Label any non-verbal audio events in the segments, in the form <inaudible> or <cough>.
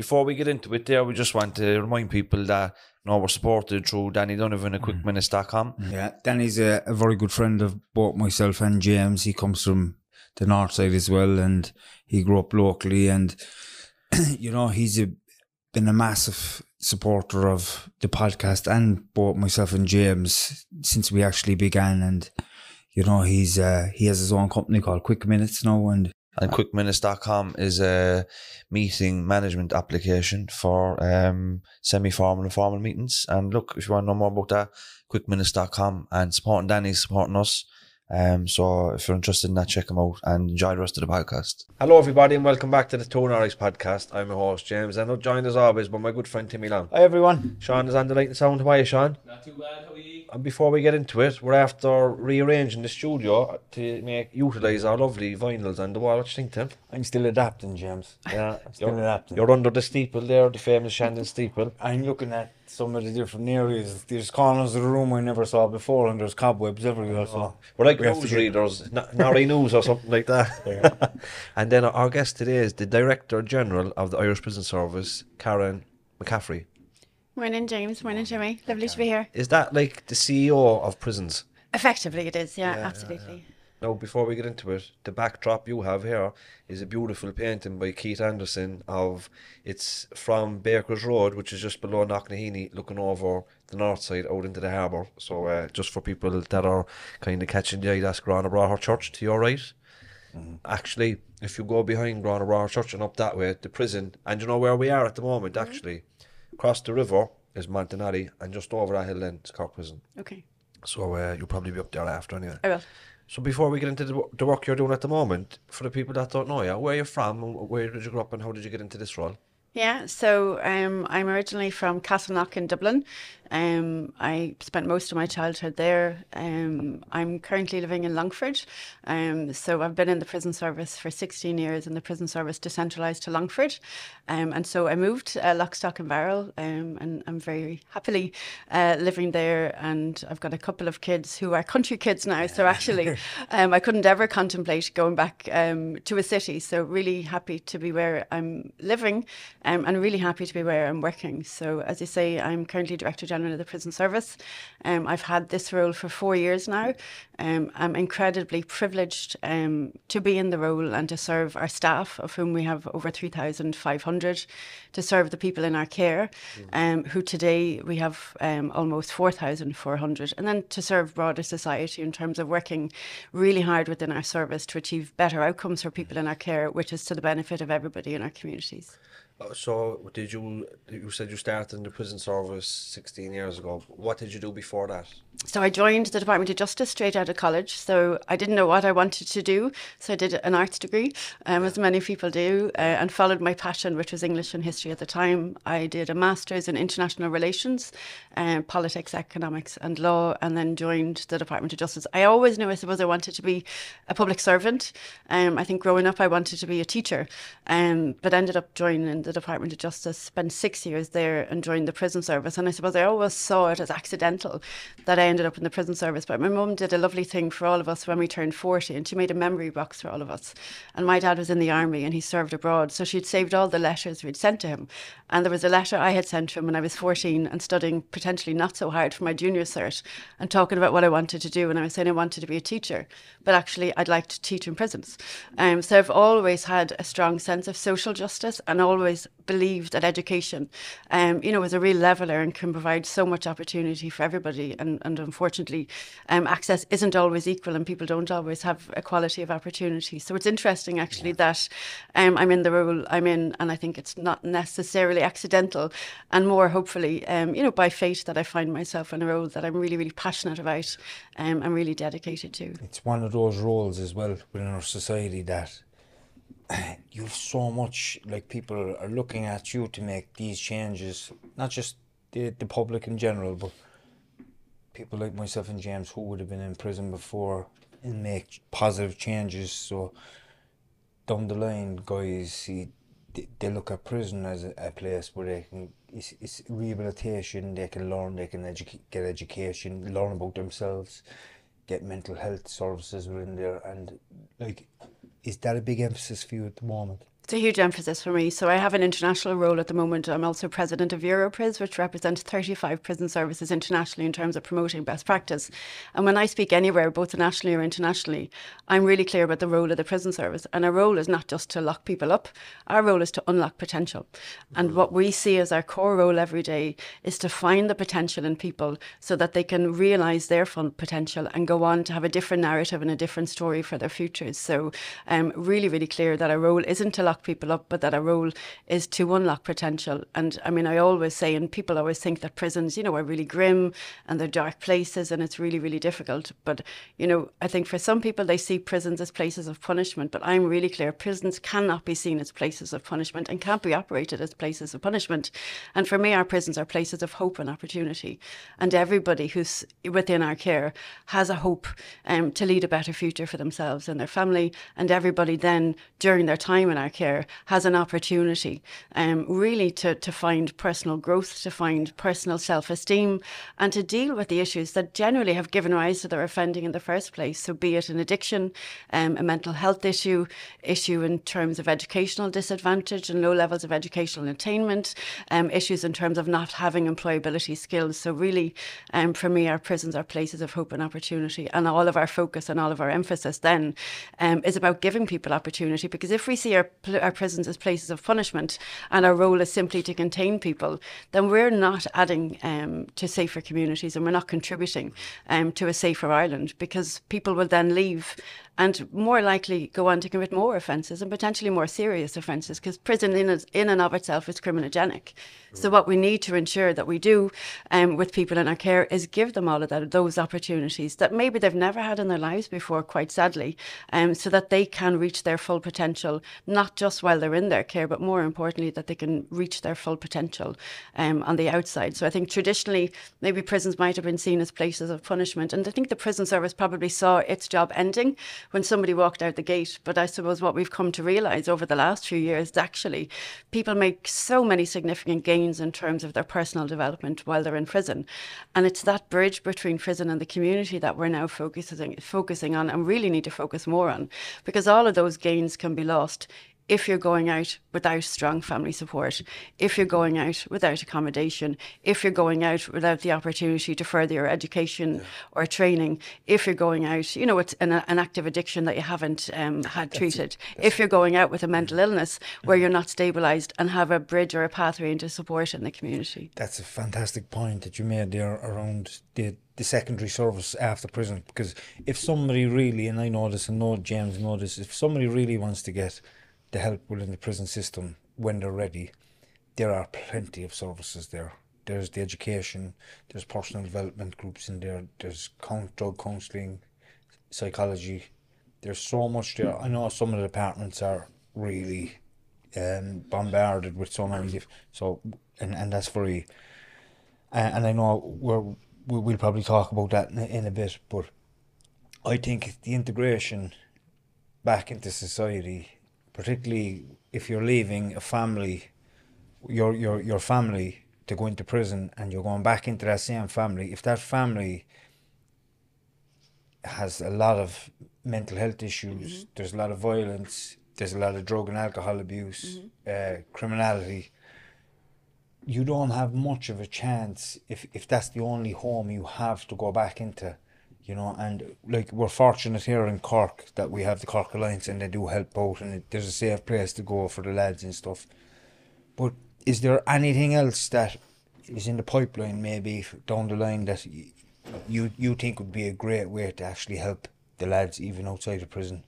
before we get into it, there we just want to remind people that you know, we're supported through Danny Donovan at quickminutes.com. Yeah, Danny's a, a very good friend of both myself and James. He comes from the north side as well, and he grew up locally. And <clears throat> you know, he's a, been a massive supporter of the podcast and both myself and James since we actually began. And you know, he's uh, he has his own company called Quick Minutes now, and And quickminutes.com is a meeting management application for um, semi formal and formal meetings. And look, if you want to know more about that, quickminutes.com and supporting Danny, supporting us. Um, so if you're interested in that, check them out and enjoy the rest of the podcast. Hello, everybody, and welcome back to the Two Norries podcast. I'm your host, James, and I'm joined as always by my good friend Timmy Long. hi everyone. Sean is on the light and sound. How are you, Sean? Not too bad, how are you? And before we get into it, we're after rearranging the studio to make utilise our lovely vinyls on the wall. What do you think, Tim? I'm still adapting, James. Yeah, <laughs> still you're, adapting. you're under the steeple there, the famous Shandon steeple. I'm looking at some of the different areas. There's corners of the room I never saw before, and there's cobwebs everywhere. So oh. We're like We have to newsreaders, Na- Nari News or something like that. <laughs> and then our guest today is the Director General of the Irish Prison Service, Caron McCaffery. Morning, James. Morning, Jimmy. Lovely to be here. Is that like the CEO of prisons? Effectively, it is. Yeah, Yeah, absolutely. Now, before we get into it, the backdrop you have here is a beautiful painting by Keith Anderson of it's from Baker's Road, which is just below Knocknaheeny, looking over the north side out into the harbour. So, uh, just for people that are kind of catching the eye, that's Gurranabraher Church to your right. Actually, if you go behind Gurranabraher Church and up that way, the prison, and you know where we are at the moment, actually, across the river is Montenotte, and just over that hill then is Cork Prison. Okay, So, uh, you'll probably be up there after anyway. I will. So before we get into the, the work you're doing at the moment, for the people that don't know you, where are you from, where did you grow up, and how did you get into this role? Yeah, so um, I'm originally from Castleknock in Dublin. Um, I spent most of my childhood there. Um, I'm currently living in Longford. Um, so I've been in the prison service for 16 years, and the prison service decentralised to Longford. Um, and so I moved uh, lock, stock, and barrel, um, and I'm very happily uh, living there. And I've got a couple of kids who are country kids now. So actually, <laughs> um, I couldn't ever contemplate going back um, to a city. So really happy to be where I'm living, um, and really happy to be where I'm working. So as you say, I'm currently Director General of the Prison Service. Um, I've had this role for four years now. Um, I'm incredibly privileged um, to be in the role and to serve our staff, of whom we have over 3,500, to serve the people in our care, um, who today we have um, almost 4,400, and then to serve broader society in terms of working really hard within our service to achieve better outcomes for people in our care, which is to the benefit of everybody in our communities. Uh, So did you, you said you started in the prison service 16 years ago. What did you do before that? So I joined the Department of Justice straight out of college. So I didn't know what I wanted to do. So I did an arts degree, um, as many people do, uh, and followed my passion, which was English and history at the time. I did a master's in international relations, um, politics, economics, and law, and then joined the Department of Justice. I always knew, I suppose, I wanted to be a public servant. Um, I think growing up, I wanted to be a teacher, um, but ended up joining the Department of Justice, spent six years there, and joined the prison service. And I suppose I always saw it as accidental that I ended up in the prison service. But my mum did a lovely thing for all of us when we turned 40, and she made a memory box for all of us. And my dad was in the army and he served abroad. So she'd saved all the letters we'd sent to him. And there was a letter I had sent to him when I was 14 and studying potentially not so hard for my junior cert and talking about what I wanted to do. And I was saying I wanted to be a teacher, but actually I'd like to teach in prisons. Um, so I've always had a strong sense of social justice and always believed that education, um, you know, is a real leveler and can provide so much opportunity for everybody. And, and unfortunately, um, access isn't always equal and people don't always have equality of opportunity. So it's interesting actually that um, I'm in the role I'm in, and I think it's not necessarily accidental, and more hopefully, um, you know, by fate that I find myself in a role that I'm really, really passionate about um, and really dedicated to. it's one of those roles as well within our society that <sighs> you've so much like people are looking at you to make these changes not just the, the public in general but people like myself and james who would have been in prison before and make positive changes. So down the line guys see they, they look at prison as a, place where they can it's, it's rehabilitation they can learn they can educate get education learn about themselves get mental health services within there and like is that a big emphasis for you at the moment It's a huge emphasis for me. So I have an international role at the moment. I'm also president of Europris, which represents 35 prison services internationally in terms of promoting best practice. And when I speak anywhere, both nationally or internationally, I'm really clear about the role of the prison service. And our role is not just to lock people up, our role is to unlock potential. And what we see as our core role every day is to find the potential in people so that they can realise their full potential and go on to have a different narrative and a different story for their futures. So I'm um, really, really clear that our role isn't to lock lock people up, but that our role is to unlock potential. And I mean, I always say, and people always think that prisons, you know, are really grim and they're dark places and it's really, really difficult. But, you know, I think for some people, they see prisons as places of punishment. But I'm really clear prisons cannot be seen as places of punishment and can't be operated as places of punishment. And for me, our prisons are places of hope and opportunity. And everybody who's within our care has a hope um, to lead a better future for themselves and their family. And everybody then, during their time in our care, there has an opportunity um, really to, to find personal growth, to find personal self esteem, and to deal with the issues that generally have given rise to their offending in the first place. So, be it an addiction, um, a mental health issue, issue in terms of educational disadvantage and low levels of educational attainment, um, issues in terms of not having employability skills. So, really, um, for me, our prisons are places of hope and opportunity, and all of our focus and all of our emphasis then um, is about giving people opportunity. Because if we see our our prisons as places of punishment and our role is simply to contain people, then we're not adding um, to safer communities and we're not contributing um, to a safer Ireland because people will then leave and more likely go on to commit more offences and potentially more serious offences because prison in, in and of itself is criminogenic. So what we need to ensure that we do um, with people in our care is give them all of that, those opportunities that maybe they've never had in their lives before, quite sadly, um, so that they can reach their full potential, not just while they're in their care, but more importantly, that they can reach their full potential um, on the outside. So I think traditionally, maybe prisons might have been seen as places of punishment. And I think the prison service probably saw its job ending when somebody walked out the gate. But I suppose what we've come to realise over the last few years is actually people make so many significant gains gains in terms of their personal development while they're in prison. And it's that bridge between prison and the community that we're now focusing focusing on and really need to focus more on because all of those gains can be lost if you're going out without strong family support, if you're going out without accommodation, if you're going out without the opportunity to further your education yeah. or training, if you're going out, you know, it's an, an active addiction that you haven't um, had That's treated, if you're going out with a mental illness where you're not stabilised and have a bridge or a pathway into support in the community. That's a fantastic point that you made there around the the secondary service after prison because if somebody really and I know this and know James know this if somebody really wants to get the help within the prison system when they're ready. There are plenty of services there. There's the education, there's personal development groups in there, there's drug counselling, psychology. There's so much there. I know some of the departments are really um, bombarded with so many, so and, and that's free. Uh, and I know we're, we'll probably talk about that in, in a bit, but I think the integration back into society particularly if you're leaving a family, your your your family to go into prison and you're going back into that same family. If that family has a lot of mental health issues, mm-hmm. there's a lot of violence, there's a lot of drug and alcohol abuse, mm-hmm. uh, criminality. You don't have much of a chance if, if that's the only home you have to go back into you know, and like we're fortunate here in Cork that we have the Cork Alliance and they do help out and it, there's a safe place to go for the lads and stuff. But is there anything else that is in the pipeline maybe down the line that you you think would be a great way to actually help the lads even outside of prison?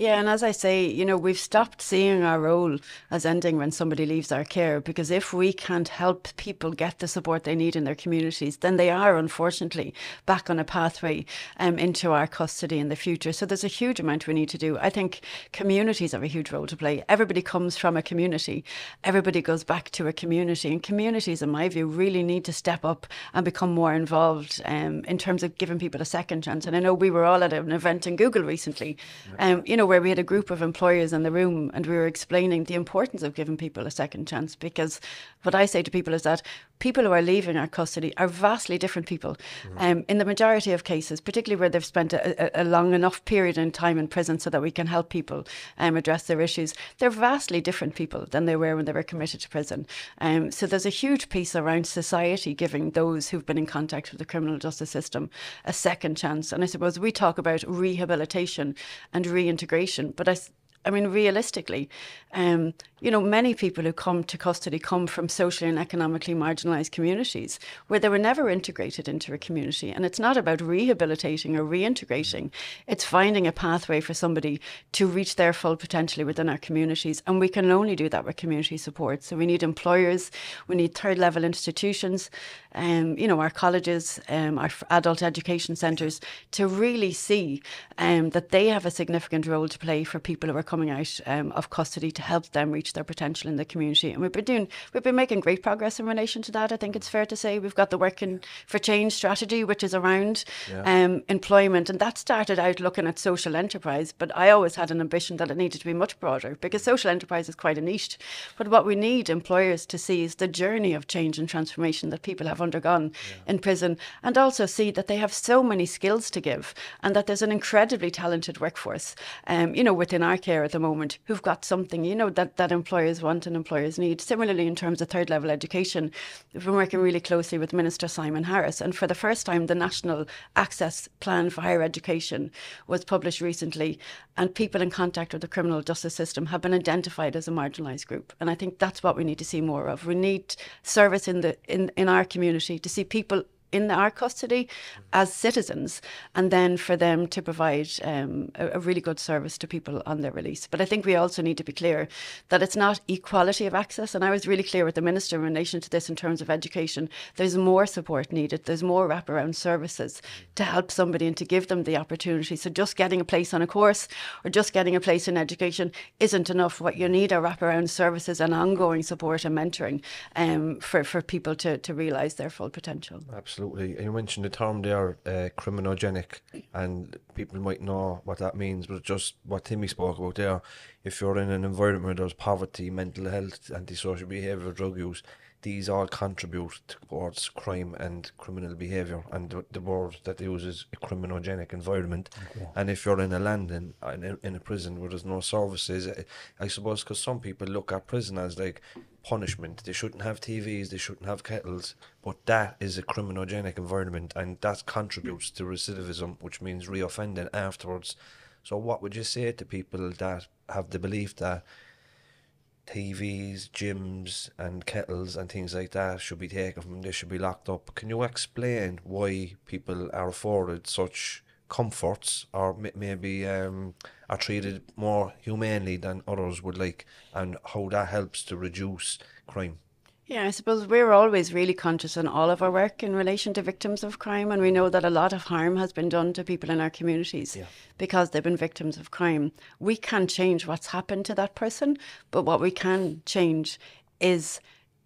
Yeah, and as I say, you know, we've stopped seeing our role as ending when somebody leaves our care because if we can't help people get the support they need in their communities, then they are unfortunately back on a pathway um, into our custody in the future. So there's a huge amount we need to do. I think communities have a huge role to play. Everybody comes from a community, everybody goes back to a community, and communities, in my view, really need to step up and become more involved um, in terms of giving people a second chance. And I know we were all at an event in Google recently, um, you know, where we had a group of employers in the room and we were explaining the importance of giving people a second chance because what I say to people is that people who are leaving our custody are vastly different people. Um, in the majority of cases, particularly where they've spent a, a, a long enough period in time in prison so that we can help people um, address their issues, they're vastly different people than they were when they were committed to prison. Um, so there's a huge piece around society giving those who've been in contact with the criminal justice system a second chance. And I suppose we talk about rehabilitation and reintegration, but I, I mean, realistically, um, you know, many people who come to custody come from socially and economically marginalised communities where they were never integrated into a community. And it's not about rehabilitating or reintegrating, it's finding a pathway for somebody to reach their full potential within our communities. And we can only do that with community support. So we need employers, we need third level institutions, um, you know, our colleges, um, our adult education centres to really see um, that they have a significant role to play for people who are coming out um, of custody to help them reach their potential in the community. And we've been doing, we've been making great progress in relation to that. I think it's fair to say we've got the Working for Change strategy, which is around Yeah. um, employment, and that started out looking at social enterprise. But I always had an ambition that it needed to be much broader because social enterprise is quite a niche. But what we need employers to see is the journey of change and transformation that people have undergone in prison, and also see that they have so many skills to give, and that there's an incredibly talented workforce, um, you know, within our care at the moment who've got something, you know, that that employers want and employers need. Similarly, in terms of third level education, we've been working really closely with Minister Simon Harris, and for the first time, the National Access Plan for Higher Education was published recently, and people in contact with the criminal justice system have been identified as a marginalised group, and I think that's what we need to see more of. We need service in the in, in our community to see people in our custody as citizens, and then for them to provide um, a, a really good service to people on their release. But I think we also need to be clear that it's not equality of access. And I was really clear with the minister in relation to this in terms of education. There's more support needed. There's more wraparound services to help somebody and to give them the opportunity. So just getting a place on a course or just getting a place in education isn't enough. What you need are wraparound services and ongoing support and mentoring um, for for people to to realise their full potential. Absolutely. And you mentioned the term there, uh, criminogenic, and people might know what that means, but just what Timmy spoke about there. If you're in an environment where there's poverty, mental health, antisocial behaviour, drug use, these all contribute towards crime and criminal behaviour. And the, the word that they use is a criminogenic environment. And if you're in a landing, in in a prison where there's no services, I- I suppose because some people look at prison as like punishment. They shouldn't have TVs, they shouldn't have kettles, but that is a criminogenic environment and that contributes to recidivism, which means reoffending afterwards. So, what would you say to people that have the belief that TVs, gyms, and kettles and things like that should be taken from they should be locked up? Can you explain why people are afforded such comforts or maybe um, are treated more humanely than others would like and how that helps to reduce crime? Yeah, I suppose we're always really conscious in all of our work in relation to victims of crime, and we know that a lot of harm has been done to people in our communities Yeah. because they've been victims of crime. We can't change what's happened to that person, but what we can change is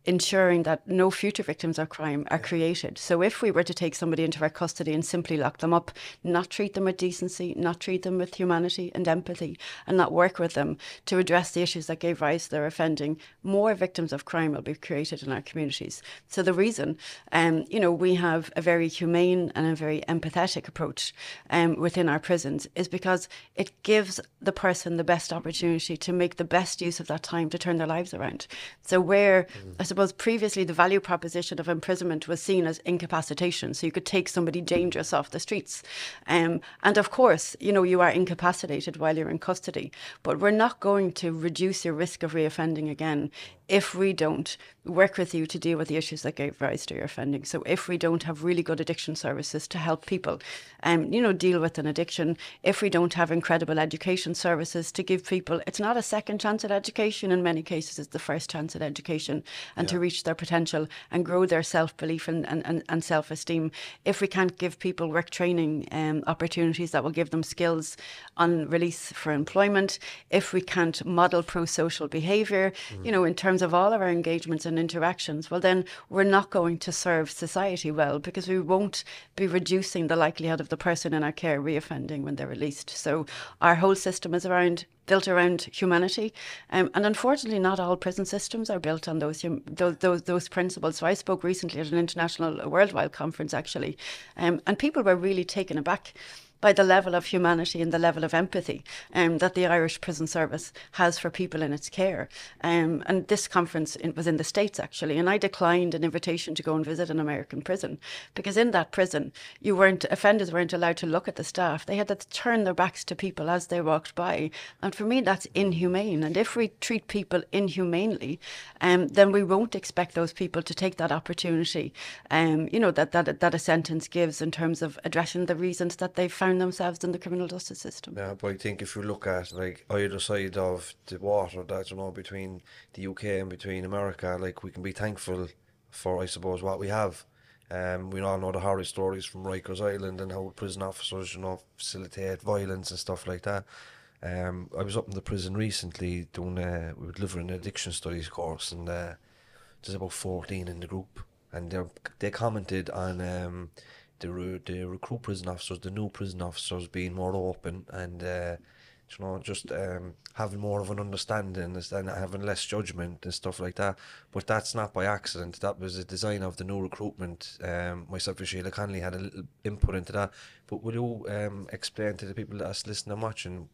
ensuring that no future victims of crime are created. So if we were to take somebody into our custody and simply lock them up, not treat them with decency, not treat them with humanity and empathy, and not work with them to address the issues that gave rise to their offending, more victims of crime will be created in our communities. So the reason, um, you know, we have a very humane and a very empathetic approach um, within our prisons is because it gives the person the best opportunity to make the best use of that time to turn their lives around. So where I suppose previously the value proposition of imprisonment was seen as incapacitation, so you could take somebody dangerous off the streets, um, and of course, you know, you are incapacitated while you're in custody, but we're not going to reduce your risk of reoffending again if we don't work with you to deal with the issues that gave rise to your offending. So if we don't have really good addiction services to help people, um, you know, deal with an addiction, if we don't have incredible education services to give people, it's not a second chance at education. In many cases, it's the first chance at education and to reach their potential and grow their self-belief and, and, and, and self-esteem. If we can't give people work training um, opportunities that will give them skills on release for employment, if we can't model pro-social behaviour, you know, in terms terms of all of our engagements and interactions, well, then we're not going to serve society well because we won't be reducing the likelihood of the person in our care reoffending when they're released. So our whole system is around built around humanity, um, and unfortunately, not all prison systems are built on those those those, those principles. So I spoke recently at an international worldwide conference actually, um, and people were really taken aback by the level of humanity and the level of empathy um, that the Irish Prison Service has for people in its care. Um, and this conference in, was in the States actually, and I declined an invitation to go and visit an American prison because in that prison, you weren't offenders weren't allowed to look at the staff. They had to turn their backs to people as they walked by, and for me that's inhumane. And if we treat people inhumanely, um, then we won't expect those people to take that opportunity, um, you know that that that a sentence gives in terms of addressing the reasons that they found themselves in the criminal justice system. Yeah, but I think if you look at like either side of the water, that you know between the UK and between America, like we can be thankful for I suppose what we have. Um, we all know the horror stories from Rikers Island and how prison officers, you know, facilitate violence and stuff like that. Um, I was up in the prison recently doing we were delivering an addiction studies course, and uh, there's about fourteen in the group, and they they commented on um, the re- the recruit prison officers, the new prison officers being more open and uh, you know just um, having more of an understanding and having less judgment and stuff like that. But that's not by accident. That was the design of the new recruitment. Um, myself and Sheila Connolly had a little input into that. But will you um, explain to the people that's listening and watching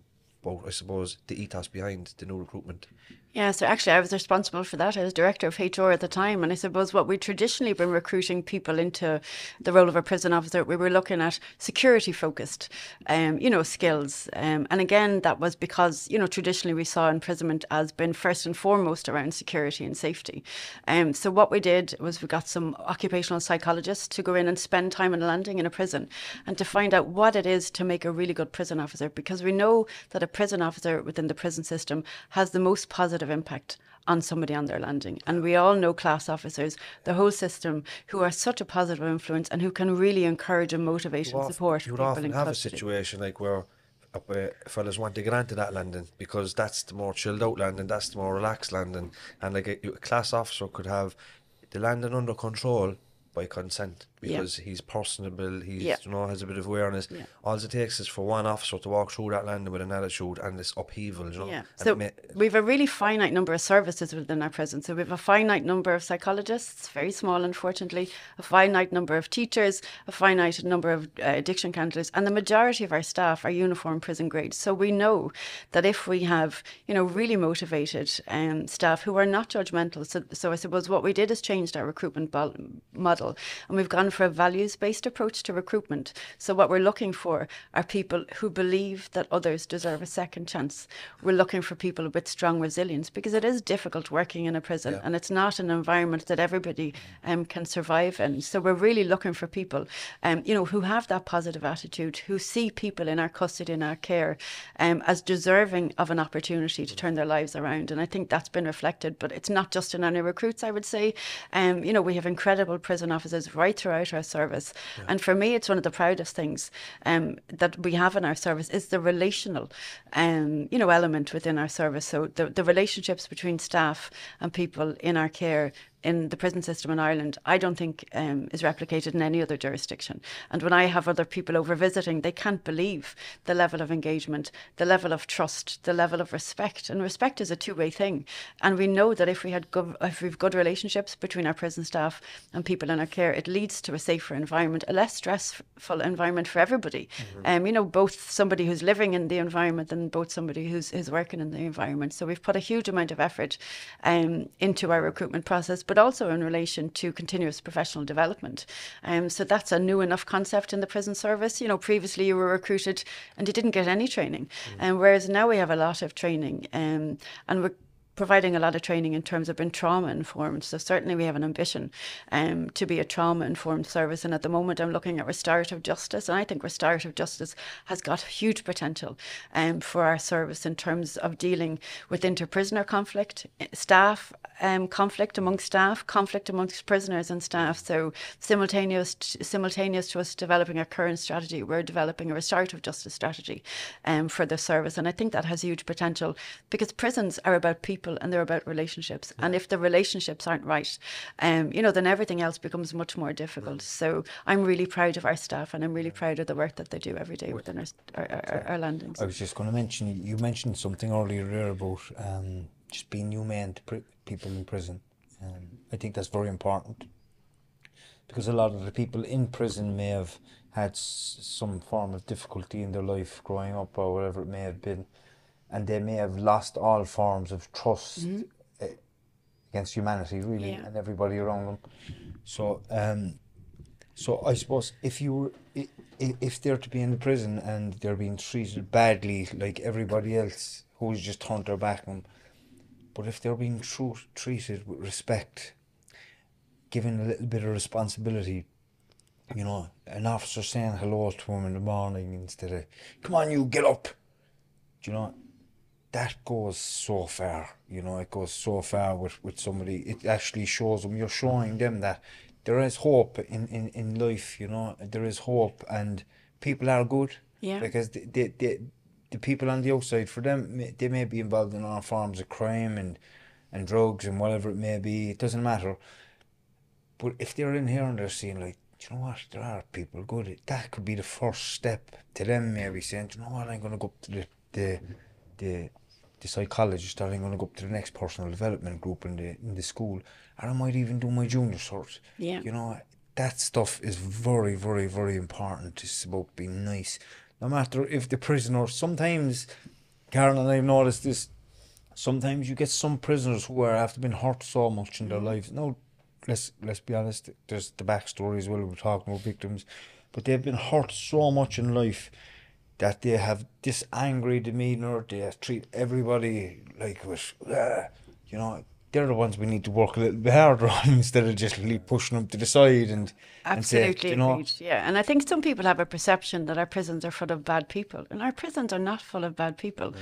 I suppose, the ethos behind the new recruitment? Yeah, so actually, I was responsible for that. I was director of HR at the time, and I suppose what we traditionally been recruiting people into the role of a prison officer, we were looking at security focused, um, you know, skills. Um, and again, that was because you know traditionally we saw imprisonment as being first and foremost around security and safety. Um, so what we did was we got some occupational psychologists to go in and spend time in landing in a prison, and to find out what it is to make a really good prison officer, because we know that a prison officer within the prison system has the most positive positive impact on somebody on their landing. And we all know class officers, the whole system, who are such a positive influence and who can really encourage and motivate you and often, support you would often in have custody. a situation like where uh, fellas want to get into that landing because that's the more chilled out landing, that's the more relaxed landing. And like a, a class officer could have the landing under control by consent because yeah. he's personable, he's yeah. you know has a bit of awareness. Yeah. All it takes is for one officer to walk through that landing with an attitude and this upheaval. You know? Yeah. So may- we have a really finite number of services within our prison. So we have a finite number of psychologists, very small, unfortunately, a finite number of teachers, a finite number of uh, addiction counsellors, and the majority of our staff are uniform prison grades. So we know that if we have you know really motivated um, staff who are not judgmental, so so I suppose what we did is changed our recruitment model, and we've gone for a values based approach to recruitment. So, what we're looking for are people who believe that others deserve a second chance. We're looking for people with strong resilience because it is difficult working in a prison yeah. and it's not an environment that everybody um, can survive in. So, we're really looking for people, um, you know, who have that positive attitude, who see people in our custody and our care um, as deserving of an opportunity to turn their lives around. And I think that's been reflected, but it's not just in any recruits, I would say. Um, you know, we have incredible prison officers right throughout our service. Yeah. And for me, it's one of the proudest things um, that we have in our service is the relational, um, you know, element within our service. So the, the relationships between staff and people in our care in the prison system in Ireland, I don't think um, is replicated in any other jurisdiction. And when I have other people over visiting, they can't believe the level of engagement, the level of trust, the level of respect. And respect is a two-way thing. And we know that if we had go- if we've good relationships between our prison staff and people in our care, it leads to a safer environment, a less stressful environment for everybody. Mm-hmm. Um, you know, both somebody who's living in the environment and both somebody who's, who's working in the environment. So we've put a huge amount of effort um, into our recruitment process but also in relation to continuous professional development. Um, so that's a new enough concept in the prison service. You know, previously you were recruited and you didn't get any training, and mm. um, whereas now we have a lot of training, um, and we're providing a lot of training in terms of being trauma informed. So certainly we have an ambition um, to be a trauma informed service. And at the moment, I'm looking at restorative justice, and I think restorative justice has got huge potential um, for our service in terms of dealing with interprisoner conflict, staff um, conflict amongst staff, conflict amongst prisoners and staff. So simultaneous simultaneous to us developing a current strategy, we're developing a restorative justice strategy um, for the service, and I think that has huge potential because prisons are about people people and they're about relationships. And if the relationships aren't right, um, you know, then everything else becomes much more difficult. So I'm really proud of our staff and I'm really proud of the work that they do every day within our, our, our, our landings. I was just going to mention, you mentioned something earlier about um, just being humane to people in prison. Um, I think that's very important because a lot of the people in prison may have had s- some form of difficulty in their life growing up or whatever it may have been, and they may have lost all forms of trust uh, against humanity, really, Yeah. and everybody around them. So, um, so I suppose if you were, i- i- if they're to be in prison and they're being treated badly like everybody else who's just turned their back on them, but if they're being tru- treated with respect, given a little bit of responsibility, you know, an officer saying hello to him in the morning instead of, come on, you get up. Do you know, that goes so far, you know, it goes so far with, with somebody. It actually shows them, you're showing them that there is hope in, in, in life, you know, there is hope and people are good. Yeah. Because the, the, the, the people on the outside, for them, they may be involved in all forms of crime and, and drugs and whatever it may be, it doesn't matter. But if they're in here and they're seeing like, "Do you know what, there are people good, that could be the first step to them maybe saying, "Do you know what, I'm going to go up to the, the, the, the psychologist or I'm going to go up to the next personal development group in the, in the school or I might even do my junior cert. Yeah. You know, that stuff is very, very, very important. It's about being nice. No matter if the prisoner, sometimes, Caron and I've noticed this, sometimes you get some prisoners who are after been hurt so much in their mm. lives. No, let's let's be honest. There's the backstory as well. We're talking about victims, but they've been hurt so much in life that they have this angry demeanor. They treat everybody like with, "Ah," you know. They're the ones we need to work a little bit harder on <laughs> instead of just really pushing them to the side and and say, Absolutely you know, agreed. Yeah, and I think some people have a perception that our prisons are full of bad people, and our prisons are not full of bad people.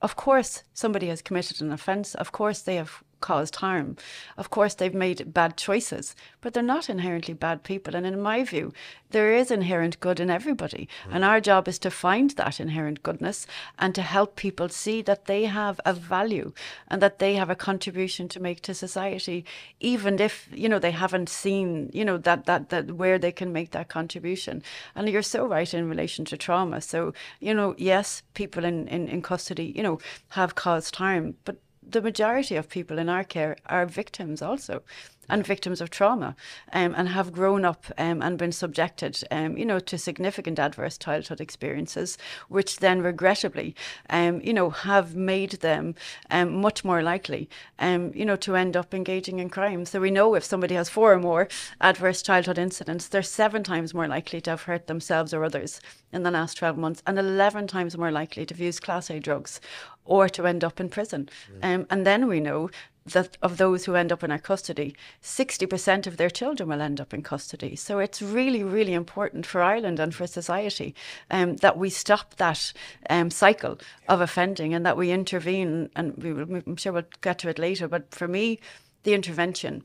Of course, somebody has committed an offence. Of course, they have caused harm. Of course, they've made bad choices, but they're not inherently bad people. And in my view, there is inherent good in everybody, mm. and our job is to find that inherent goodness and to help people see that they have a value and that they have a contribution to make to society, even if you know they haven't seen you know that that that where they can make that contribution. And you're so right in relation to trauma. So you know, yes, people in in, in custody, you know, have caused harm, but the majority of people in our care are victims also and victims of trauma um, and have grown up um, and been subjected um, you know to significant adverse childhood experiences which then regrettably um, you know have made them um, much more likely you know to end up engaging in crime so we know if somebody has four or more adverse childhood incidents they're seven times more likely to have hurt themselves or others in the last 12 months and 11 times more likely to have used class A drugs or to end up in prison. Um, and then we know that of those who end up in our custody, 60% of their children will end up in custody. So it's really, really important for Ireland and for society um, that we stop that um, cycle of offending and that we intervene. And we will, I'm sure we'll get to it later, but for me, the intervention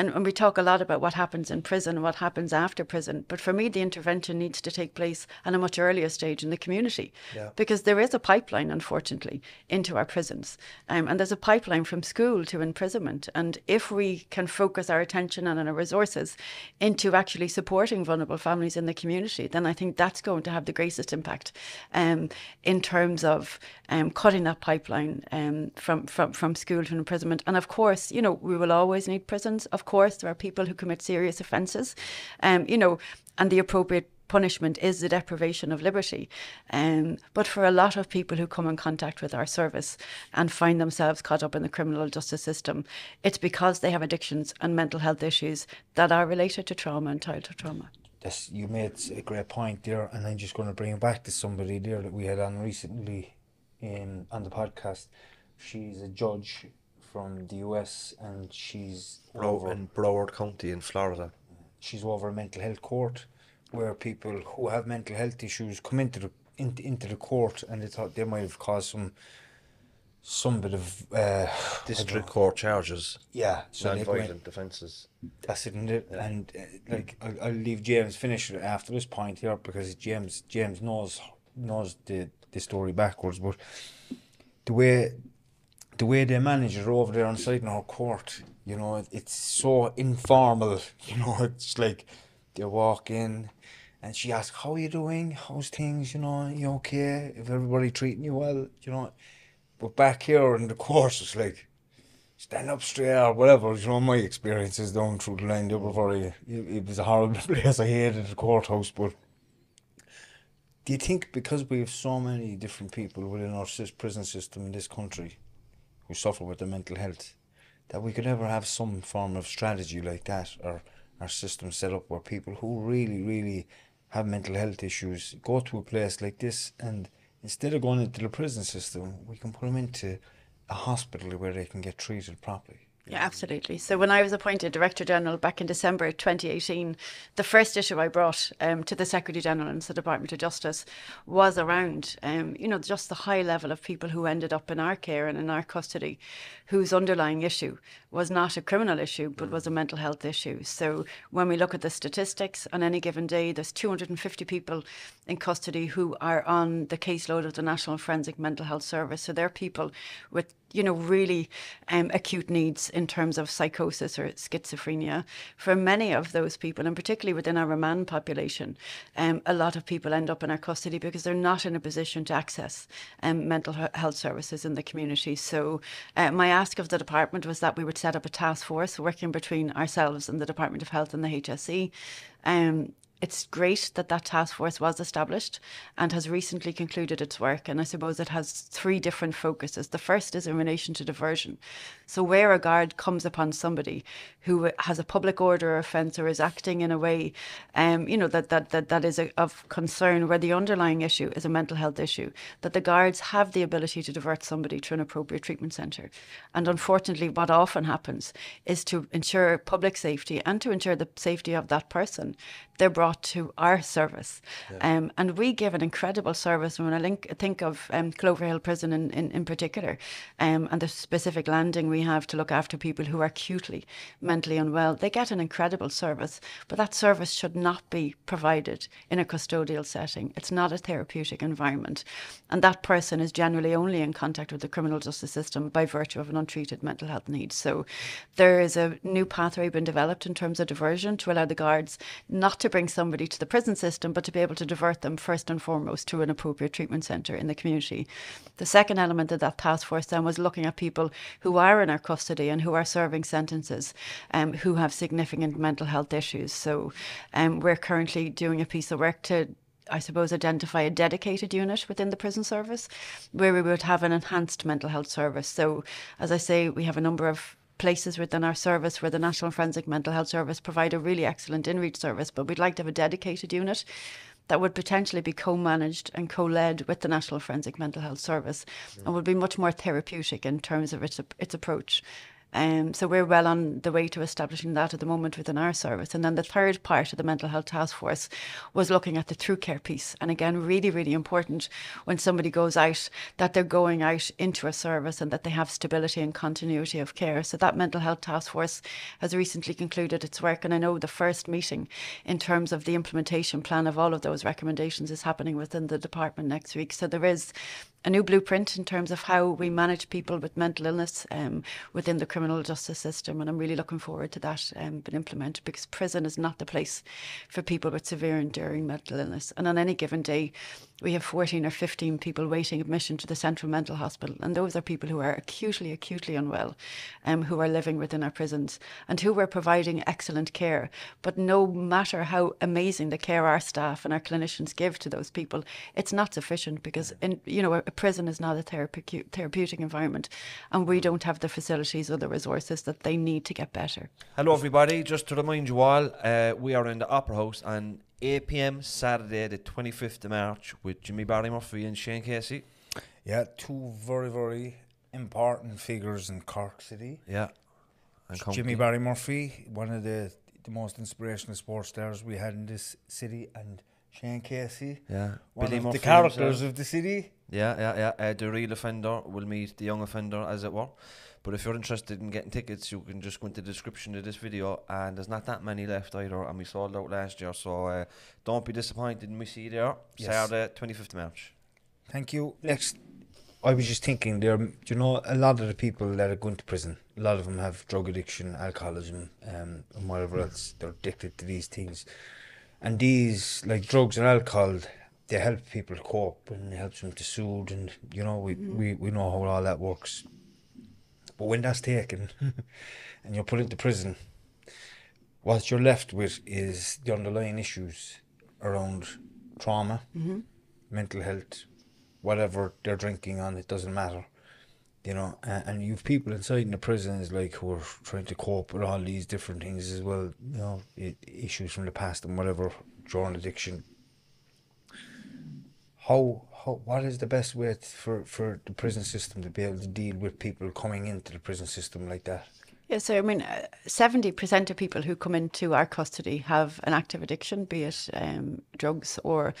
and, and we talk a lot about what happens in prison and what happens after prison. But for me, the intervention needs to take place at a much earlier stage in the community Yeah. because there is a pipeline, unfortunately, into our prisons. Um, and there's a pipeline from school to imprisonment. And if we can focus our attention and our resources into actually supporting vulnerable families in the community, then I think that's going to have the greatest impact um, in terms of um, cutting that pipeline um, from, from, from school to imprisonment. And of course, you know, we will always need prisons. Of course, there are people who commit serious offences, um, you know, and the appropriate punishment is the deprivation of liberty. Um, but for a lot of people who come in contact with our service and find themselves caught up in the criminal justice system, it's because they have addictions and mental health issues that are related to trauma and childhood trauma. That's, you made a great point there, and I'm just going to bring it back to somebody there that we had on recently in on the podcast. She's a judge from the US, and she's Bro- over in Broward County in Florida. she's over a mental health court where people who have mental health issues come into the into, into the court and they thought they might have caused some some bit of uh, District court charges, yeah so non-violent offences. that's it, and, it- and uh, like I'll, I'll leave James finish after this point here because James James knows knows the the story backwards, but the way the way they manage it over there on site in our court, you know, it's so informal. <laughs> You know, it's like they walk in and she asks, How are you doing? How's things? You know, you okay? If everybody treating you well, you know. But back here in the course, it's like, stand up straight or whatever. You know, my experiences down through the line, they were very, it was a horrible <laughs> place. I hated the courthouse, but do you think because we have so many different people within our prison system in this country who suffer with their mental health, that we could ever have some form of strategy like that or our system set up where people who really, really have mental health issues go to a place like this and instead of going into the prison system, we can put them into a hospital where they can get treated properly. Yeah, absolutely. So when I was appointed Director General back in December 2018, the first issue I brought um, to the Secretary General and to the Department of Justice was around, um, you know, just the high level of people who ended up in our care and in our custody, whose underlying issue was not a criminal issue but was a mental health issue. So when we look at the statistics on any given day, there's 250 people in custody who are on the caseload of the National Forensic Mental Health Service. So they're people with you know, really um, acute needs in terms of psychosis or schizophrenia. For many of those people, and particularly within our remand population, um, a lot of people end up in our custody because they're not in a position to access um, mental health services in the community. So, uh, my ask of the department was that we would set up a task force working between ourselves and the Department of Health and the HSE. Um, it's great that that task force was established and has recently concluded its work. And I suppose it has three different focuses. The first is in relation to diversion. So, where a guard comes upon somebody who has a public order offence or is acting in a way, um, you know, that that that, that is a, of concern, where the underlying issue is a mental health issue, that the guards have the ability to divert somebody to an appropriate treatment centre. And unfortunately, what often happens is to ensure public safety and to ensure the safety of that person, they're brought to our service. Yeah. Um, and we give an incredible service. When I link, think of um, Cloverhill Prison in, in, in particular um, and the specific landing we have to look after people who are acutely mentally unwell, they get an incredible service. But that service should not be provided in a custodial setting. It's not a therapeutic environment. And that person is generally only in contact with the criminal justice system by virtue of an untreated mental health need. So there is a new pathway being developed in terms of diversion to allow the guards not to bring somebody to the prison system, but to be able to divert them first and foremost to an appropriate treatment centre in the community. The second element of that task force then was looking at people who are in our custody and who are serving sentences um, who have significant mental health issues. So um, we're currently doing a piece of work to I suppose, identify a dedicated unit within the prison service where we would have an enhanced mental health service. So, as I say, we have a number of places within our service where the National Forensic Mental Health Service provide a really excellent in-reach service, but we'd like to have a dedicated unit that would potentially be co-managed and co-led with the National Forensic Mental Health Service mm. and would be much more therapeutic in terms of its its approach. Um, so we're well on the way to establishing that at the moment within our service. And then the third part of the mental health task force was looking at the through care piece. And again, really, really important when somebody goes out that they're going out into a service and that they have stability and continuity of care. So that mental health task force has recently concluded its work. And I know the first meeting in terms of the implementation plan of all of those recommendations is happening within the department next week. So there is a new blueprint in terms of how we manage people with mental illness um, within the criminal justice system. And I'm really looking forward to that um, being implemented because prison is not the place for people with severe enduring mental illness. And on any given day, we have 14 or 15 people waiting admission to the Central Mental Hospital. And those are people who are acutely, acutely unwell, um, who are living within our prisons and who we're providing excellent care. But no matter how amazing the care our staff and our clinicians give to those people, it's not sufficient because, in, you know, a prison is not a therapeutic, therapeutic environment and we don't have the facilities or the resources that they need to get better. Hello, everybody. Just to remind you all, uh, we are in the Opera House and 8 pm Saturday, the 25th of March, with Jimmy Barry Murphy and Shane Casey. Yeah, two very, very important figures in Cork City. Yeah. Jimmy Barry Murphy, one of the, the most inspirational sports stars we had in this city, and Shane Casey, yeah, one Billy of Murphy the characters himself. of the city. Yeah, yeah, yeah. Uh, the real offender will meet the young offender, as it were. But if you're interested in getting tickets, you can just go into the description of this video, and there's not that many left either, and we sold out last year. So uh, don't be disappointed when we see you there. Yes. Saturday, 25th March. Thank you. Next I was just thinking there. You know, a lot of the people that are going to prison, a lot of them have drug addiction, alcoholism, um, and whatever else. They're addicted to these things, and these like drugs and alcohol, they help people cope and it helps them to soothe, and you know we mm-hmm. we, we know how all that works. But when that's taken, <laughs> and you're put into prison, what you're left with is the underlying issues around trauma, mm-hmm. mental health, whatever they're drinking on, it doesn't matter. You know, and, and you've people inside in the prisons like who are trying to cope with all these different things as well. You know, i issues from the past and whatever, drug addiction. How how what is the best way for for the prison system to be able to deal with people coming into the prison system like that? Yeah, so I mean, uh, seventy percent of people who come into our custody have an active addiction, be it um, drugs or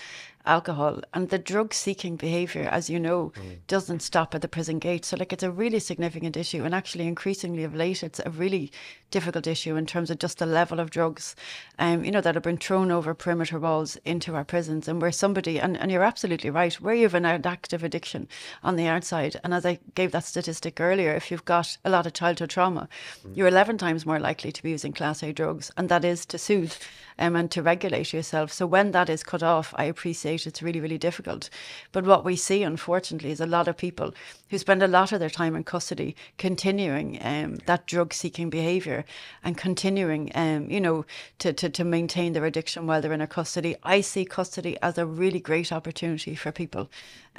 alcohol, and the drug-seeking behaviour, as you know, doesn't stop at the prison gate. So, like, it's a really significant issue, and actually, increasingly of late, it's a really difficult issue in terms of just the level of drugs, um, you know, that have been thrown over perimeter walls into our prisons, and where somebody, and, and you're absolutely right, where you have an active addiction on the outside, and as I gave that statistic earlier, if you've got a lot of childhood trauma, you're 11 times more likely to be using class A drugs, and that is to soothe um, and to regulate yourself. So when that is cut off, I appreciate it's really, really difficult. But what we see, unfortunately, is a lot of people who spend a lot of their time in custody continuing um, that drug seeking behaviour and continuing, um, you know, to, to, to maintain their addiction while they're in a custody. I see custody as a really great opportunity for people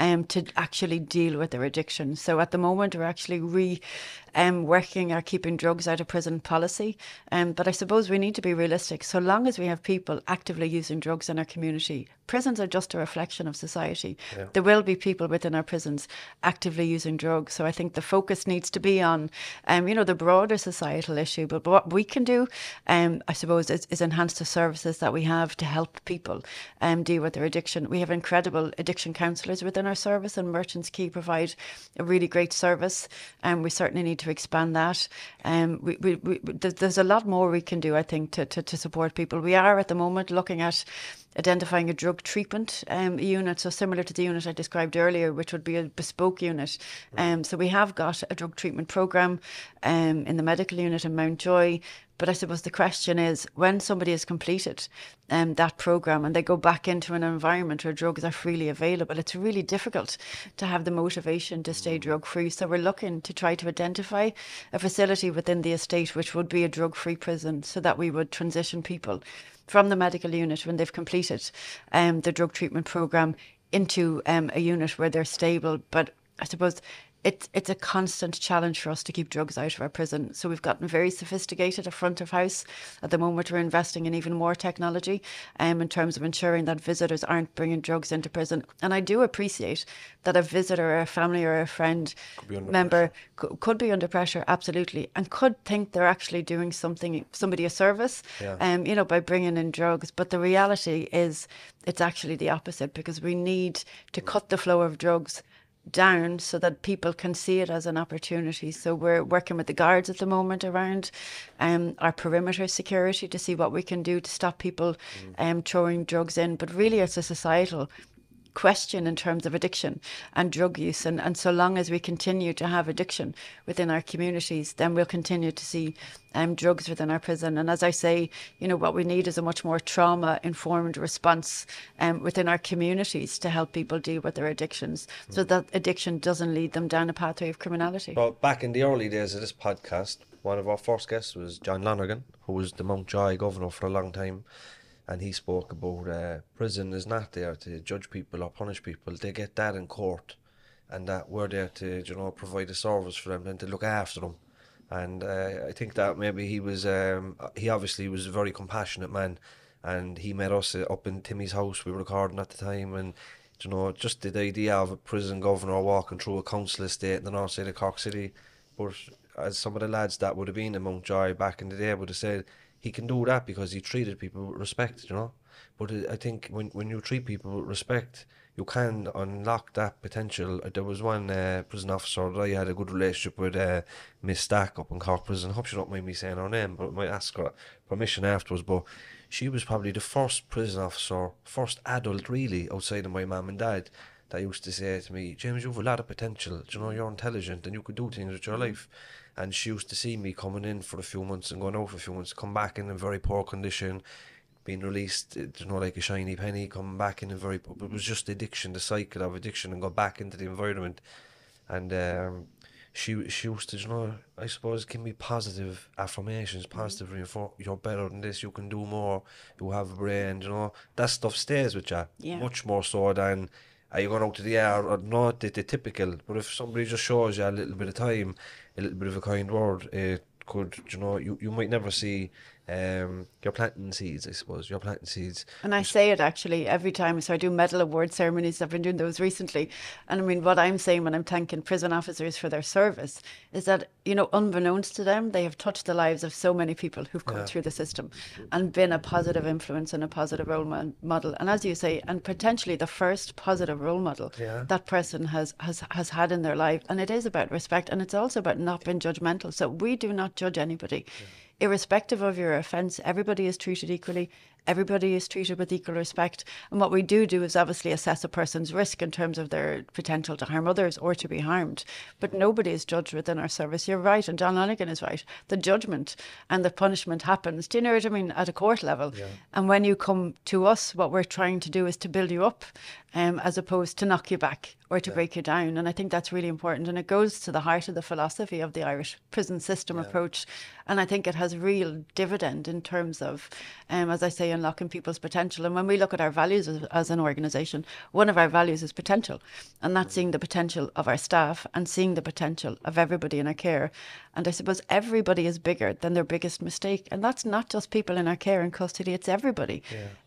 um, to actually deal with their addiction. So at the moment, we're actually re um, working our keeping drugs out of prison policy. Um, but I suppose we need to be realistic. So long as we have people actively using drugs in our community, prisons are just a reflection of society. There will be people within our prisons actively using drugs. So I think the focus needs to be on, um, you know, the broader societal issue. But what we can do, um, I suppose, is, is enhance the services that we have to help people um, deal with their addiction. We have incredible addiction counsellors within our service, and Merchants Quay provide a really great service. And we certainly need to expand that. Um, we, we, we, there's there's a lot more we can do, I think, to, to, to support people. We are at the moment looking at identifying a drug treatment um, unit, so similar to the unit I described earlier, which would be a bespoke unit. Um, so we have got a drug treatment program um, in the medical unit in Mountjoy. But I suppose the question is when somebody has completed um, that program and they go back into an environment where drugs are freely available, it's really difficult to have the motivation to stay drug free. So we're looking to try to identify a facility within the estate which would be a drug free prison so that we would transition people from the medical unit when they've completed um, the drug treatment program into um, a unit where they're stable. But I suppose it's it's a constant challenge for us to keep drugs out of our prison. So we've gotten very sophisticated at front of house. At the moment, we're investing in even more technology um, in terms of ensuring that visitors aren't bringing drugs into prison. And I do appreciate that a visitor or a family or a friend under member cou- could be under pressure, absolutely, and could think they're actually doing something somebody a service, Yeah. um, you know, by bringing in drugs. But the reality is, it's actually the opposite because we need to cut the flow of drugs down so that people can see it as an opportunity. So we're working with the guards at the moment around um, our perimeter security to see what we can do to stop people um, throwing drugs in. But really, it's a societal question in terms of addiction and drug use. And, and so long as we continue to have addiction within our communities, then we'll continue to see um, drugs within our prison. And as I say, you know, what we need is a much more trauma informed response um, within our communities to help people deal with their addictions so that addiction doesn't lead them down a pathway of criminality. Well, back in the early days of this podcast, one of our first guests was John Lonergan, who was the Mountjoy governor for a long time. And he spoke about uh, prison is not there to judge people or punish people. They get that in court. And that we're there to, you know, provide a service for them and to look after them. And uh, I think that maybe he was, um, he obviously was a very compassionate man. And he met us uh, up in Timmy's house. We were recording at the time. And you know, just the idea of a prison governor walking through a council estate in the north side of Cork City. But as some of the lads that would have been in Mountjoy back in the day would have said, he can do that because he treated people with respect, you know. But I I think when, when you treat people with respect, you can unlock that potential. Uh, There was one uh, prison officer that I had a good relationship with, uh, Miss Stack up in Cork Prison. hope she don't mind me saying her name, but I might ask her permission afterwards. But she was probably the first prison officer, first adult really, outside of my mum and dad, that used to say to me, James, you've a lot of potential. Do you know, you're intelligent and you could do things with your life. And she used to see me coming in for a few months and going out for a few months, come back in a very poor condition, being released, you know, like a shiny penny, coming back in a very. poor. It was just addiction, the cycle of addiction, and go back into the environment. And um, she she used to, you know, I suppose, give me positive affirmations, positive reinforcement. You're better than this. You can do more. You have a brain. You know, that stuff stays with you Yeah. much more so than. Are you going out to the air or not the, the typical? But if somebody just shows you a little bit of time, a little bit of a kind word, it could, you know, you, you might never see. Um, you're planting seeds, I suppose. You're planting seeds. And I say it actually every time. So I do medal award ceremonies. I've been doing those recently. And I mean, what I'm saying when I'm thanking prison officers for their service is that, you know, unbeknownst to them, they have touched the lives of so many people who've come Yeah. through the system and been a positive influence and a positive role model. And as you say, and potentially the first positive role model Yeah. that person has, has, has had in their life. And it is about respect and it's also about not being judgmental. So we do not judge anybody. Irrespective of your offence, everybody is treated equally. Everybody is treated with equal respect. And what we do do is obviously assess a person's risk in terms of their potential to harm others or to be harmed. But nobody is judged within our service. You're right, and John Lonergan is right. The judgment and the punishment happens, do you know what I mean, at a court level. And when you come to us, what we're trying to do is to build you up um, as opposed to knock you back or to break you down. And I think that's really important. And it goes to the heart of the philosophy of the Irish prison system approach. And I think it has real dividend in terms of, um, as I say, unlocking people's potential. And when we look at our values as, as an organisation, one of our values is potential. And that's seeing the potential of our staff and seeing the potential of everybody in our care. And I suppose everybody is bigger than their biggest mistake. And that's not just people in our care and custody, it's everybody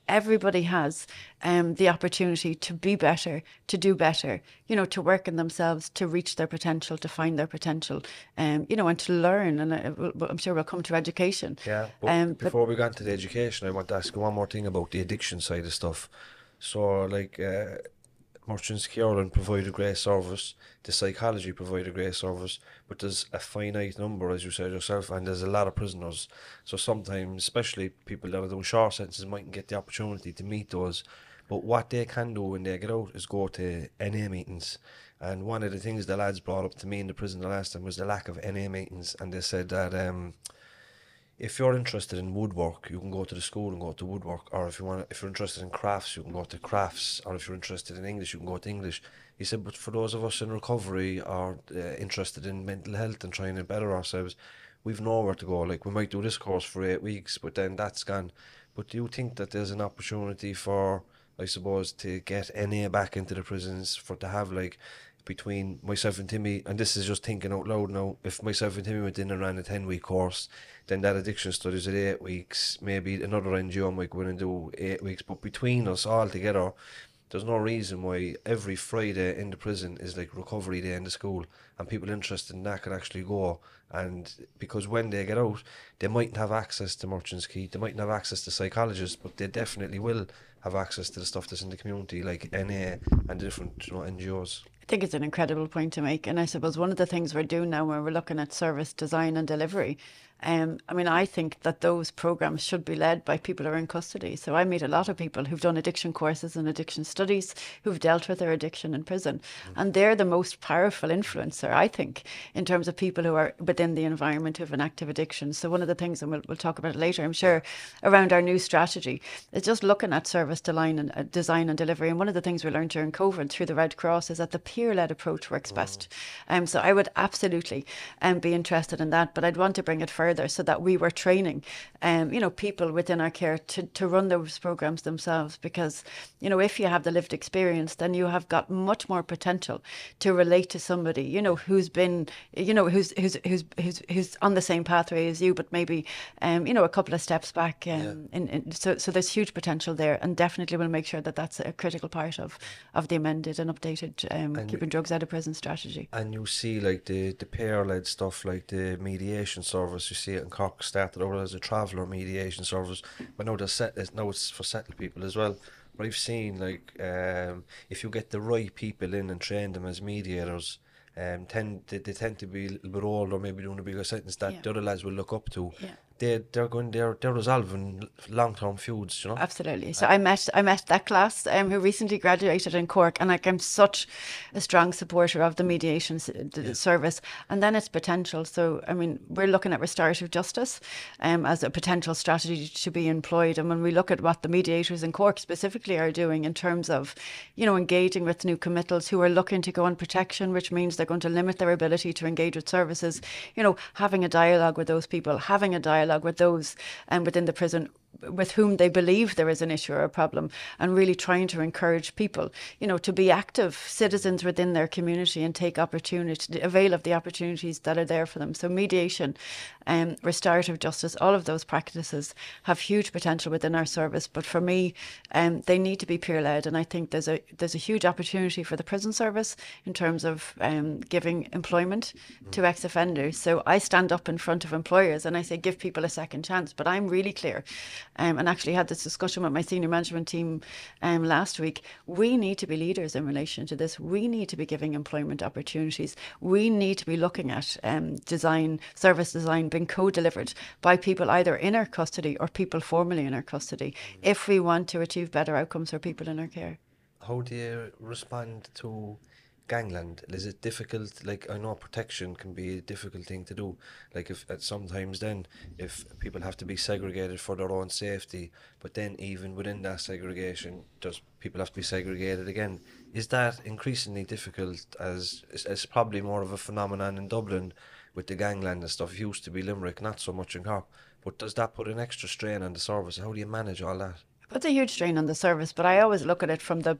everybody has um, the opportunity to be better, to do better, you know, to work on themselves, to reach their potential, to find their potential, um, you know, and to learn. And I, I'm sure we'll come to education. Yeah. But Um, but before we go into the education, I want to ask you one more thing about the addiction side of stuff. So, like, uh, Merchants Quay Ireland provide a great service, the psychology provide a great service, but there's a finite number, as you said yourself, and there's a lot of prisoners. So sometimes, especially people that are doing short sentences, mightn't get the opportunity to meet those. But what they can do when they get out is go to NA meetings. And one of the things the lads brought up to me in the prison the last time was the lack of NA meetings, and they said that um, if you're interested in woodwork, you can go to the school and go to woodwork, or if you want, if you're interested in crafts, you can go to crafts, or if you're interested in English, you can go to English. He said, but for those of us in recovery or uh, interested in mental health and trying to better ourselves, we've nowhere to go. Like we might do this course for eight weeks, but then that's gone. But do you think that there's an opportunity for, I suppose, to get NA back into the prisons for to have like between myself and Timmy, and this is just thinking out loud now. If myself and Timmy went in and ran a ten week course, then that addiction studies at eight weeks. Maybe another NGO might go in and do eight weeks. But between us all together, there's no reason why every Friday in the prison is like recovery day in the school, and people interested in that can actually go. And because when they get out, they mightn't have access to Merchants Quay, they mightn't have access to psychologists, but they definitely will have access to the stuff that's in the community, like NA and different you know, NGOs. I think it's an incredible point to make. And I suppose one of the things we're doing now when we're looking at service design and delivery, um, I mean, I think that those programs should be led by people who are in custody. So I meet a lot of people who've done addiction courses and addiction studies, who've dealt with their addiction in prison. And they're the most powerful influencer, I think, in terms of people who are within the environment of an active addiction. So one of the things, and we'll, we'll talk about it later, I'm sure, around our new strategy is just looking at service design and, uh, design and delivery. And one of the things we learned during COVID through the Red Cross is that the peer-led approach works best. Um, so I would absolutely um, be interested in that, but I'd want to bring it further so that we were training, um, you know, people within our care to, to run those programs themselves. Because, you know, if you have the lived experience, then you have got much more potential to relate to somebody, you know, who's been, you know, who's who's who's who's, who's on the same pathway as you, but maybe, um, you know, a couple of steps back. Um, in, in, so so there's huge potential there, and definitely we'll make sure that that's a critical part of of the amended and updated um, keeping drugs out of prison strategy. And you see like the the pair led stuff like the mediation service. See it in Cork started out as a traveller mediation service, but now set now it's for settled people as well. But I've seen like um, if you get the right people in and train them as mediators, um, tend they, they tend to be a little bit older, maybe doing a bigger sentence that Yeah. the other lads will look up to. Yeah. They they're going they're they're resolving long term feuds, you know. Absolutely. So I met I met that class um, who recently graduated in Cork, and like I'm such a strong supporter of the mediation the service, and then its potential. So I mean, we're looking at restorative justice um, as a potential strategy to be employed, and when we look at what the mediators in Cork specifically are doing in terms of, you know, engaging with new committals who are looking to go on protection, which means they're going to limit their ability to engage with services. You know, having a dialogue with those people, having a dialogue with those um, within the prison with whom they believe there is an issue or a problem and really trying to encourage people you know to be active citizens within their community and take opportunity avail of the opportunities that are there for them. So mediation um, restorative justice all of those practices have huge potential within our service but for me um, they need to be peer led and I think there's a there's a huge opportunity for the prison service in terms of um, giving employment to ex-offenders so I stand up in front of employers and I say give people a second chance but I'm really clear um, and actually had this discussion with my senior management team um, last week. We need to be leaders in relation to this. We need to be giving employment opportunities. We need to be looking at um, design, service design being co-delivered by people either in our custody or people formerly in our custody if we want to achieve better outcomes for people in our care. How do you respond to gangland? Is it difficult? Like I know protection can be a difficult thing to do. Like if at sometimes then if people have to be segregated for their own safety, but then even within that segregation, does people have to be segregated again? Is that increasingly difficult? As it's, it's probably more of a phenomenon in Dublin with the gangland and stuff. It used to be Limerick, not so much in Cork. But does that put an extra strain on the service? How do you manage all that? Puts a huge strain on the service, but I always look at it from the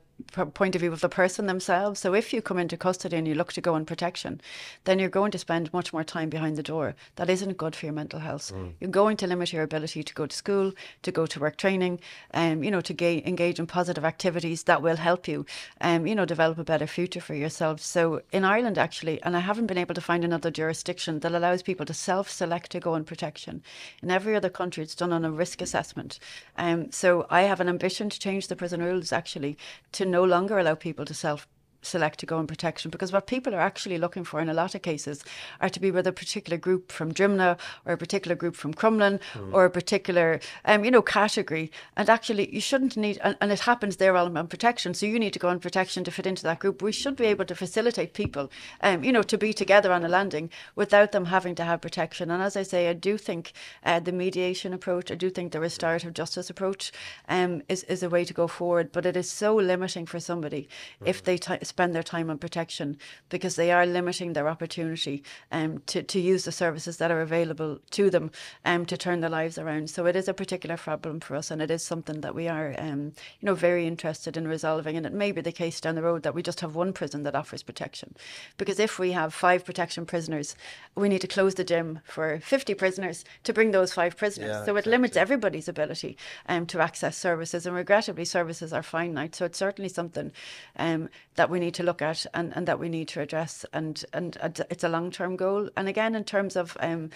point of view of the person themselves. So if you come into custody and you look to go on protection, then you're going to spend much more time behind the door. That isn't good for your mental health. You're going to limit your ability to go to school, to go to work training, um, you know, to ga- engage in positive activities that will help you, um, you know, develop a better future for yourself. So in Ireland, actually, and I haven't been able to find another jurisdiction that allows people to self-select to go on protection. In every other country, it's done on a risk assessment. Um, so I have an ambition to change the prison rules actually to no longer allow people to self select to go in protection because what people are actually looking for in a lot of cases are to be with a particular group from Drimnagh or a particular group from Crumlin or a particular um, you know category. And actually you shouldn't need and, and it happens they're all on protection so you need to go on protection to fit into that group. We should be able to facilitate people um, you know to be together on a landing without them having to have protection. And as I say I do think uh, the mediation approach I do think the restorative justice approach um, is, is a way to go forward but it is so limiting for somebody if they ti spend their time on protection because they are limiting their opportunity um, to, to use the services that are available to them um, to turn their lives around. So it is a particular problem for us and it is something that we are um, you know very interested in resolving. And it may be the case down the road that we just have one prison that offers protection. Because if we have five protection prisoners we need to close the gym for 50 prisoners to bring those five prisoners. Yeah, so it limits everybody's ability um, to access services. And regrettably services are finite. So it's certainly something um, that we need to look at and, and that we need to address and, and it's a long-term goal. And again in terms of um,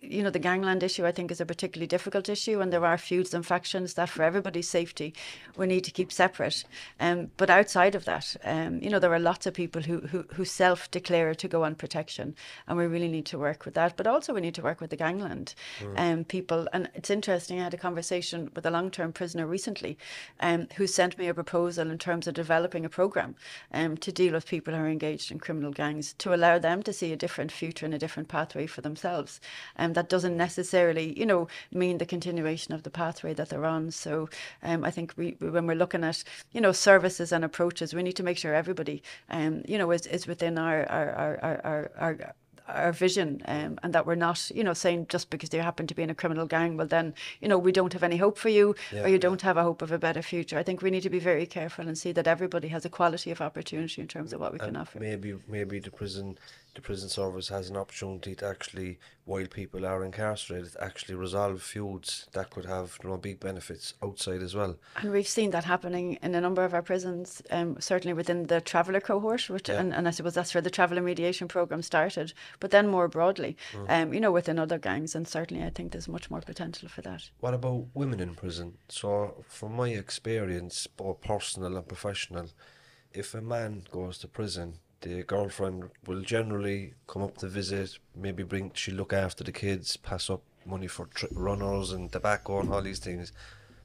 you know the gangland issue I think is a particularly difficult issue and there are feuds and factions that for everybody's safety we need to keep separate. Um, but outside of that um, you know there are lots of people who, who, who self-declare to go on protection and we really need to work with that. But also we need to work with the gangland um, people. And it's interesting I had a conversation with a long-term prisoner recently um, who sent me a proposal in terms of developing a program um, to deal with people who are engaged in criminal gangs to allow them to see a different future and a different pathway for themselves. And um, that doesn't necessarily you know mean the continuation of the pathway that they're on. So um, I think we when we're looking at you know services and approaches we need to make sure everybody um, you know is, is within our our, our, our, our, our our vision um, and that we're not, you know, saying just because you happen to be in a criminal gang, well then, you know, we don't have any hope for you Yeah, or you yeah. don't have a hope of a better future. I think we need to be very careful and see that everybody has equality of opportunity in terms of what we can offer. maybe maybe the prison the prison service has an opportunity to actually while people are incarcerated actually resolve feuds that could have you know big benefits outside as well And we've seen that happening in a number of our prisons, um, certainly within the traveller cohort, which, Yeah. and, and I suppose that's where the traveller mediation programme started, but then more broadly, um, you know, within other gangs, and certainly I think there's much more potential for that. what about women in prison so from my experience both personal and professional if a man goes to prison the girlfriend will generally come up to visit maybe bring she look after the kids pass up money for tr- runners and tobacco and all these things.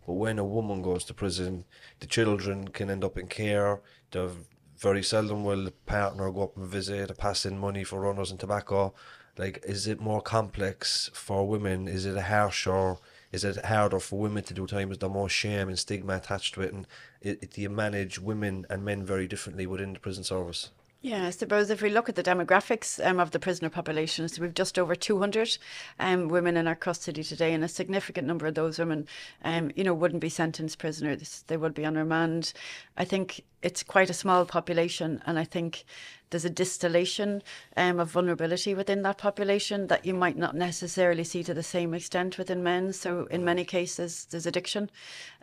But when a woman goes to prison, the children can end up in care. They're very seldom will the partner go up and visit or pass in money for runners and tobacco. Like, is it more complex for women? Is it a harsher? Is it harder for women to do time? Is there more shame and stigma attached to it? And it, it, do you manage women and men very differently within the prison service? Yeah, I suppose if we look at the demographics um, of the prisoner population, so we've just over 200 um, women in our custody today, and a significant number of those women, um, you know, wouldn't be sentenced prisoners; they would be on remand. I think it's quite a small population, and I think there's a distillation um, of vulnerability within that population that you might not necessarily see to the same extent within men. So, in many cases, there's addiction,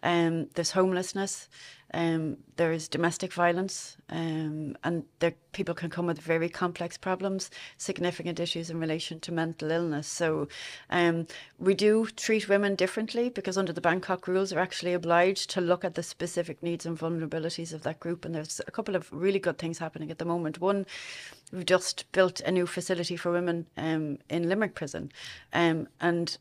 um, there's homelessness, um, there's domestic violence, um, and there, people can come with very complex problems, significant issues in relation to mental illness. So um, we do treat women differently because under the Bangkok rules, are actually obliged to look at the specific needs and vulnerabilities of that group. And there's a couple of really good things happening at the moment. One, we've just built a new facility for women um, in Limerick Prison, um, and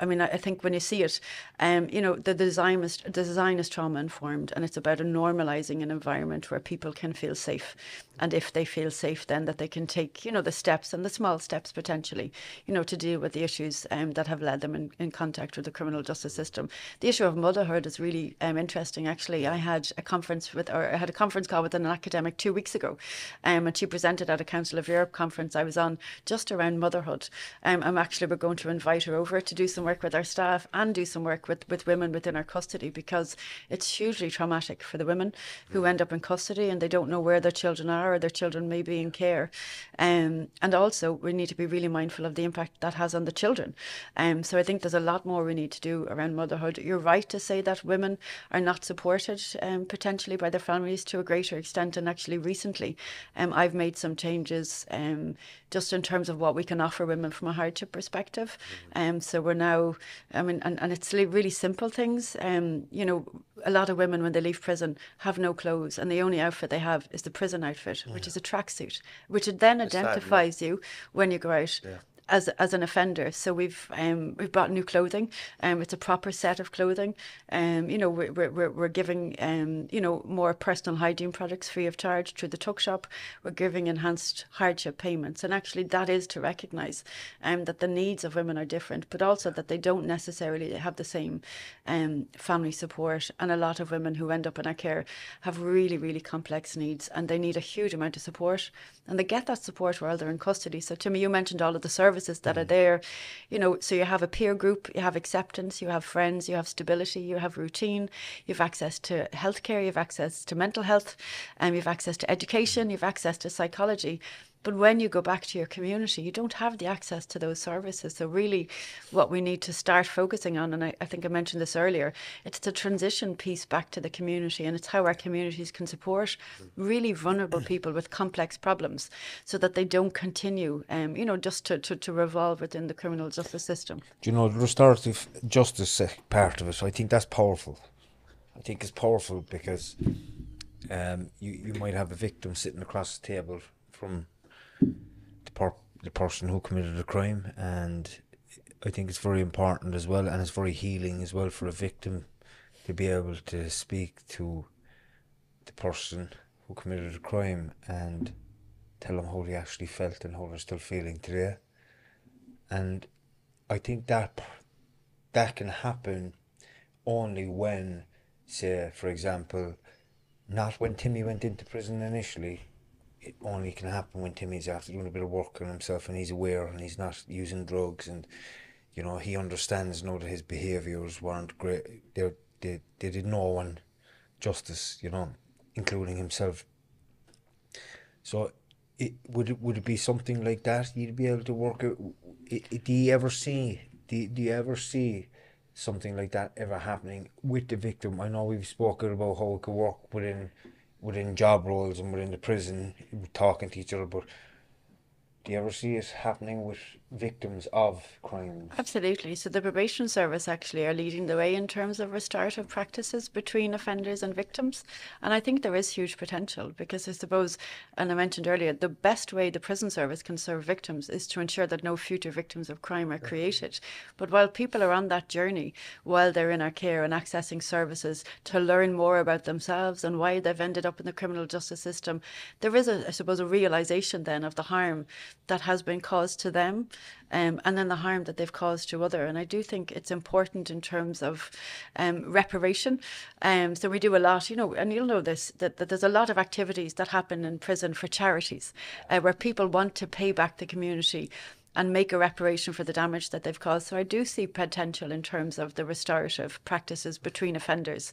I mean, I, think when you see it, um, you know, the design is the design is trauma informed, and it's about a normalizing an environment where people can feel safe, and if they feel safe, then that they can take, you know, the steps and the small steps potentially, you know, to deal with the issues um, that have led them in, in contact with the criminal justice system. The issue of motherhood is really um, interesting. Actually, I had a conference with, or I had a conference call with an academic two weeks ago, um, and she presented at a Council of Europe conference I was on just around motherhood. Um, I'm actually we're going to invite her over to do some work with our staff and do some work with, with women within our custody because it's hugely traumatic for the women who end up in custody and they don't know where their children are or their children may be in care. Um, and also, we need to be really mindful of the impact that has on the children. Um, so I think there's a lot more we need to do around motherhood. You're right to say that women are not supported um, potentially by their families to a greater extent. And actually, recently, um, I've made some changes um, just in terms of what we can offer women from a hardship perspective. Um, so we're now, I mean, and, and it's really simple things. Um, you know, a lot of women when they leave prison have no clothes, and the only outfit they have is the prison outfit, yeah. which is a tracksuit, which it then identifies sad, yeah. you when you go out. Yeah as as an offender. So we've um, we've bought new clothing. Um, it's a proper set of clothing. Um, you know, we're we're, we're giving um, you know more personal hygiene products free of charge through the tuck shop. We're giving enhanced hardship payments, and actually that is to recognise um, that the needs of women are different, but also that they don't necessarily have the same um, family support. And a lot of women who end up in our care have really really complex needs, and they need a huge amount of support, and they get that support while they're in custody. So Timmy, you mentioned all of the services services that mm. are there. You know, so you have a peer group, you have acceptance, you have friends, you have stability, you have routine, you have access to healthcare, you have access to mental health, and um, you have access to education, you have access to psychology. But when you go back to your community, you don't have the access to those services. So, really, what we need to start focusing on, and I, I, think I mentioned this earlier, it's the transition piece back to the community, and it's how our communities can support really vulnerable people with complex problems so that they don't continue, um, you know, just to, to, to revolve within the criminal justice system. Do you know, the restorative justice part of it, So I think that's powerful. I think it's powerful because um, you, you might have a victim sitting across the table from the, per- the person who committed the crime, and I think it's very important as well, and it's very healing as well for a victim to be able to speak to the person who committed the crime and tell them how they actually felt and how they're still feeling today. And I think that that can happen only when, say, for example, not when Timmy went into prison initially, it only can happen when Timmy's after doing a bit of work on himself and he's aware and he's not using drugs and you know he understands now that his behaviours weren't great. They they they did no one justice, you know, including himself. So, it would it would it be something like that? You'd be able to work it. it do you ever see? Do, do you ever see? something like that ever happening with the victim. I know we've spoken about how it could work within within job roles and within the prison, talking to each other. But do you ever see it happening with victims of crime? Absolutely. So the probation service actually are leading the way in terms of restorative practices between offenders and victims. And I think there is huge potential because I suppose, and I mentioned earlier, the best way the prison service can serve victims is to ensure that no future victims of crime are created. But while people are on that journey, while they're in our care and accessing services to learn more about themselves and why they've ended up in the criminal justice system, there is, a, I suppose, a realization then of the harm that has been caused to them um, and then the harm that they've caused to other. And I do think it's important in terms of um, reparation. Um, so we do a lot, you know, and you'll know this, that, that there's a lot of activities that happen in prison for charities uh, where people want to pay back the community and make a reparation for the damage that they've caused. So I do see potential in terms of the restorative practices between offenders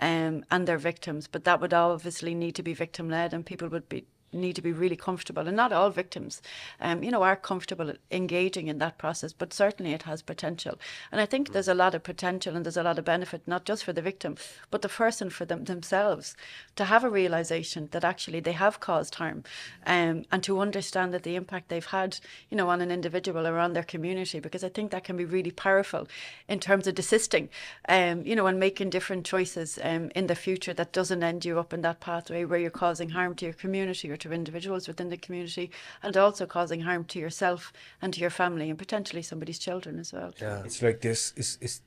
um, and their victims, but that would obviously need to be victim led and people would be need to be really comfortable, and not all victims, um, you know, are comfortable engaging in that process. But certainly, it has potential, and I think there's a lot of potential and there's a lot of benefit, not just for the victim, but the person for them themselves, to have a realization that actually they have caused harm, um, and to understand that the impact they've had, you know, on an individual or on their community, because I think that can be really powerful in terms of desisting, um, you know, and making different choices um, in the future that doesn't end you up in that pathway where you're causing harm to your community to individuals within the community and also causing harm to yourself and to your family and potentially somebody's children as well. Yeah. It's like this. It's, it's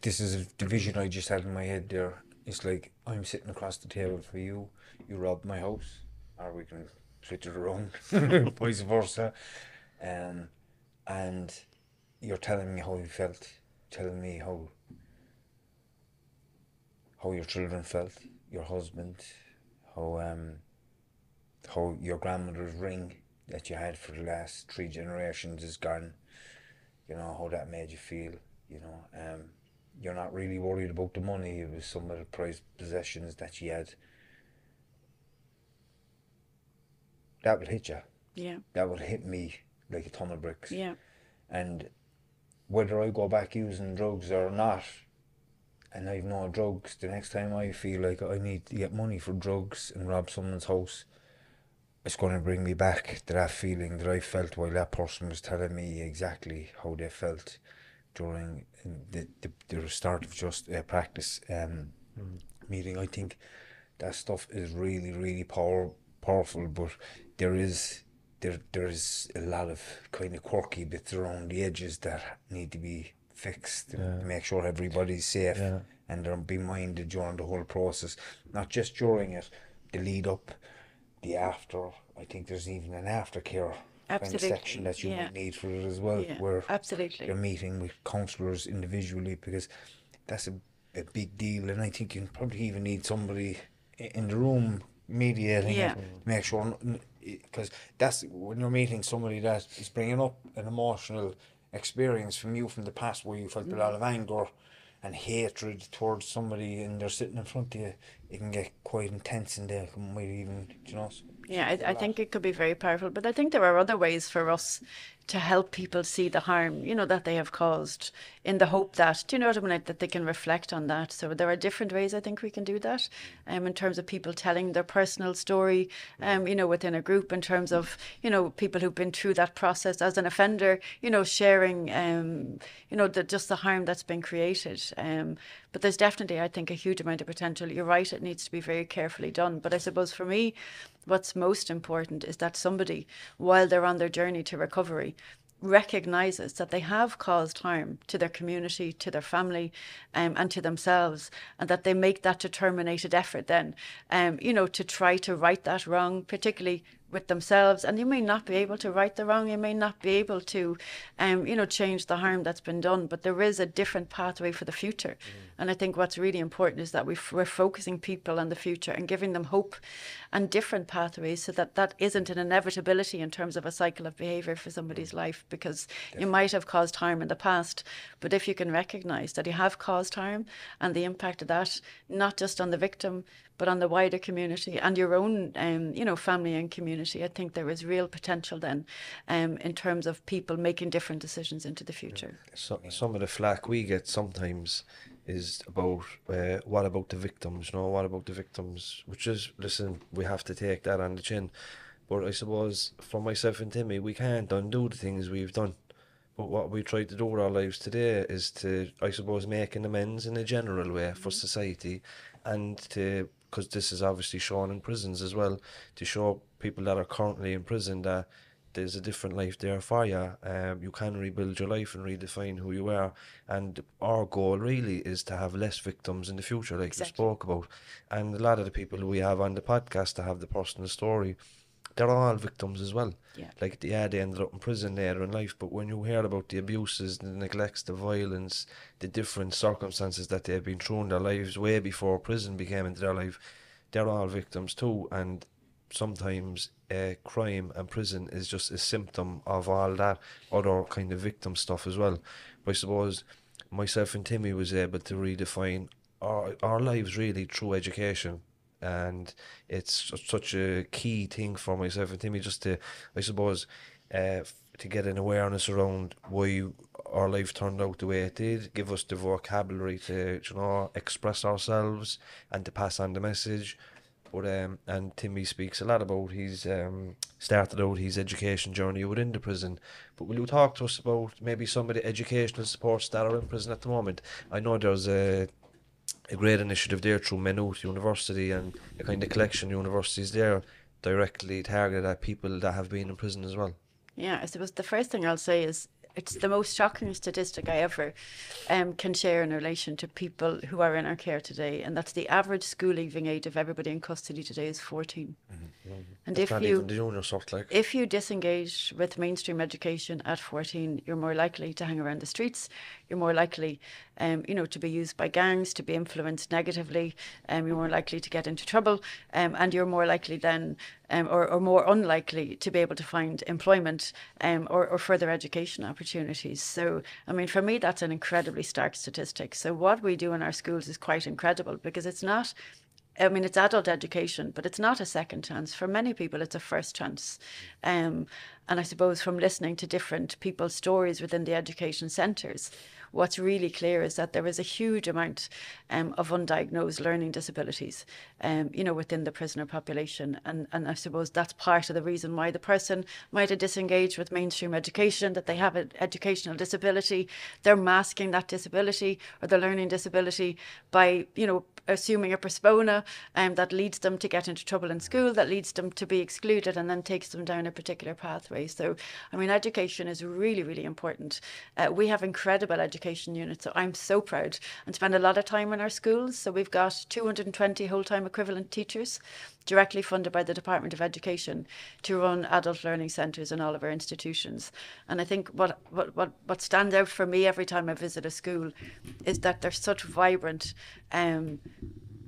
this is a division I just had in my head there. It's like I'm sitting across the table for you. You robbed my house, or we can switch it around, <laughs> vice versa. Um, and you're telling me how you felt, telling me how how your children felt, your husband, how um how your grandmother's ring that you had for the last three generations is gone. You know how that made you feel. You know, um, you're not really worried about the money. It was some of the prized possessions that you had. That would hit you. Yeah. That would hit me like a ton of bricks. Yeah. And whether I go back using drugs or not, and I've no drugs, the next time I feel like I need to get money for drugs and rob someone's house, it's going to bring me back to that feeling that I felt while that person was telling me exactly how they felt during the the, the start of just uh, practice um, mm. meeting. I think that stuff is really really power, powerful, but there is there there is a lot of kind of quirky bits around the edges that need to be fixed yeah. to make sure everybody's safe yeah. and they're be minded during the whole process, not just during it, the lead up the after. I think there's even an aftercare kind of section that you yeah. might need for it as well, yeah, where absolutely you're meeting with counsellors individually because that's a, a big deal, and I think you probably even need somebody in the room mediating yeah. make sure because that's when you're meeting somebody that is bringing up an emotional experience from you from the past where you felt mm. a lot of anger and hatred towards somebody and they're sitting in front of you, it can get quite intense and they might even, you know. Yeah, I, I think it could be very powerful, but I think there are other ways for us to help people see the harm, you know, that they have caused in the hope that, do you know what I mean, that they can reflect on that. So there are different ways I think we can do that um, in terms of people telling their personal story, um, you know, within a group, in terms of, you know, people who've been through that process as an offender, you know, sharing, um, you know, the, just the harm that's been created. Um, but there's definitely, I think, a huge amount of potential. You're right, it needs to be very carefully done. But I suppose for me, what's most important is that somebody, while they're on their journey to recovery, recognizes that they have caused harm to their community, to their family, um, and to themselves, and that they make that determined effort then, um, you know, to try to right that wrong, particularly with themselves and you may not be able to right the wrong you may not be able to um, you know change the harm that's been done but there is a different pathway for the future mm. and i think what's really important is that we we're focusing people on the future and giving them hope and different pathways so that that isn't an inevitability in terms of a cycle of behavior for somebody's mm. life because Definitely. you might have caused harm in the past but if you can recognize that you have caused harm and the impact of that not just on the victim but on the wider community and your own, um, you know, family and community, I think there is real potential then um, in terms of people making different decisions into the future. So, some of the flack we get sometimes is about uh, what about the victims, you know, what about the victims, which is, listen, we have to take that on the chin. But I suppose for myself and Timmy, we can't undo the things we've done. But what we try to do with our lives today is to, I suppose, make an amends in a general way for society and to, because this is obviously shown in prisons as well, to show people that are currently in prison that there's a different life there for you. Um, you can rebuild your life and redefine who you are. And our goal really is to have less victims in the future, like Exactly. you spoke about. And a lot of the people we have on the podcast to have the personal story, they're all victims as well. Yeah. Like, yeah, they ended up in prison later in life, but when you hear about the abuses, the neglects, the violence, the different circumstances that they've been through in their lives way before prison became into their life, they're all victims too. And sometimes uh, crime and prison is just a symptom of all that other kind of victim stuff as well. But I suppose myself and Timmy was able to redefine our, our lives really through education. And it's such a key thing for myself and Timmy just to, I suppose, uh, to get an awareness around why our life turned out the way it did, give us the vocabulary to, you know, express ourselves and to pass on the message. But um, and Timmy speaks a lot about his um started out his education journey within the prison. But will you talk to us about maybe some of the educational supports that are in prison at the moment? I know there's a a great initiative there through Maynooth University and the kind of collection of universities there directly targeted at people that have been in prison as well. Yeah, I suppose the first thing I'll say is it's the most shocking statistic I ever um, can share in relation to people who are in our care today, and that's the average school leaving age of everybody in custody today is 14. And That's if you the junior sort like if you disengage with mainstream education at 14, you're more likely to hang around the streets. You're more likely, um, you know, to be used by gangs, to be influenced negatively. Um, you're more likely to get into trouble, um, and you're more likely then, um, or, or more unlikely to be able to find employment um, or, or further education opportunities. So, I mean, for me, that's an incredibly stark statistic. So, what we do in our schools is quite incredible because it's not I mean, it's adult education, but it's not a second chance. For many people, it's a first chance. Um, and I suppose from listening to different people's stories within the education centres, what's really clear is that there is a huge amount um, of undiagnosed learning disabilities, um, you know, within the prisoner population. And, and I suppose that's part of the reason why the person might have disengaged with mainstream education, that they have an educational disability. They're masking that disability or the learning disability by, you know, assuming a persona um, that leads them to get into trouble in school, that leads them to be excluded and then takes them down a particular pathway. So, I mean, education is really, really important. Uh, we have incredible education units, so I'm so proud and spend a lot of time in our schools. So, we've got 220 whole time equivalent teachers directly funded by the Department of Education to run adult learning centres in all of our institutions. And I think what, what, what, what stands out for me every time I visit a school is that they're such vibrant um,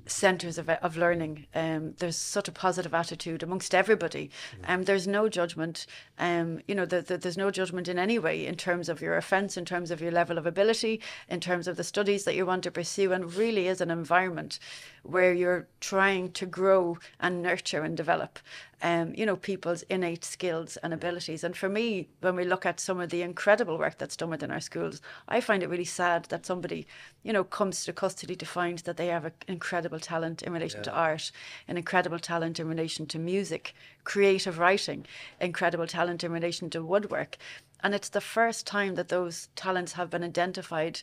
centres of, of learning. Um, there's such a positive attitude amongst everybody. Um, there's no judgment. Um, you know, the, the, there's no judgment in any way in terms of your offence, in terms of your level of ability, in terms of the studies that you want to pursue, and really is an environment where you're trying to grow and nurture and develop. Um, you know, people's innate skills and abilities. And for me, when we look at some of the incredible work that's done within our schools, I find it really sad that somebody, you know, comes to custody to find that they have an incredible talent in relation to art, an incredible talent in relation to music, creative writing, incredible talent in relation to woodwork. And it's the first time that those talents have been identified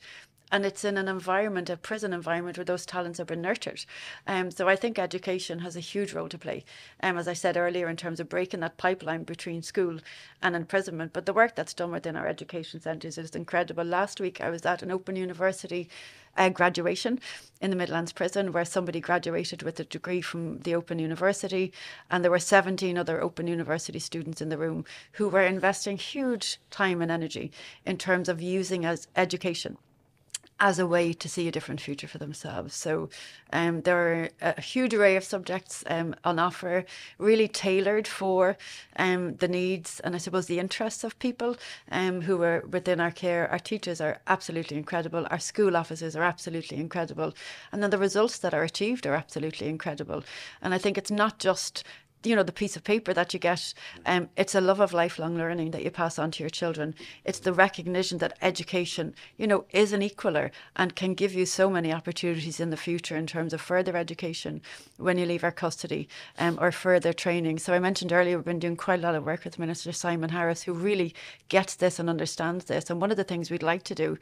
and it's in an environment, a prison environment, where those talents have been nurtured. Um, so I think education has a huge role to play. Um, as I said earlier, in terms of breaking that pipeline between school and imprisonment. But the work that's done within our education centres is incredible. Last week I was at an Open University uh, graduation in the Midlands prison where somebody graduated with a degree from the Open University, and there were 17 other Open University students in the room who were investing huge time and energy in terms of using as education as a way to see a different future for themselves. So um, there are a huge array of subjects um, on offer, really tailored for um, the needs and I suppose the interests of people um, who are within our care. Our teachers are absolutely incredible. Our school officers are absolutely incredible. And then the results that are achieved are absolutely incredible. And I think it's not just you know the piece of paper that you get um, it's a love of lifelong learning that you pass on to your children. It's the recognition that education you know is an equaler and can give you so many opportunities in the future in terms of further education when you leave our custody um, or further training. So i mentioned earlier we've been doing quite a lot of work with minister simon harris who really gets this and understands this. And one of the things we'd like to do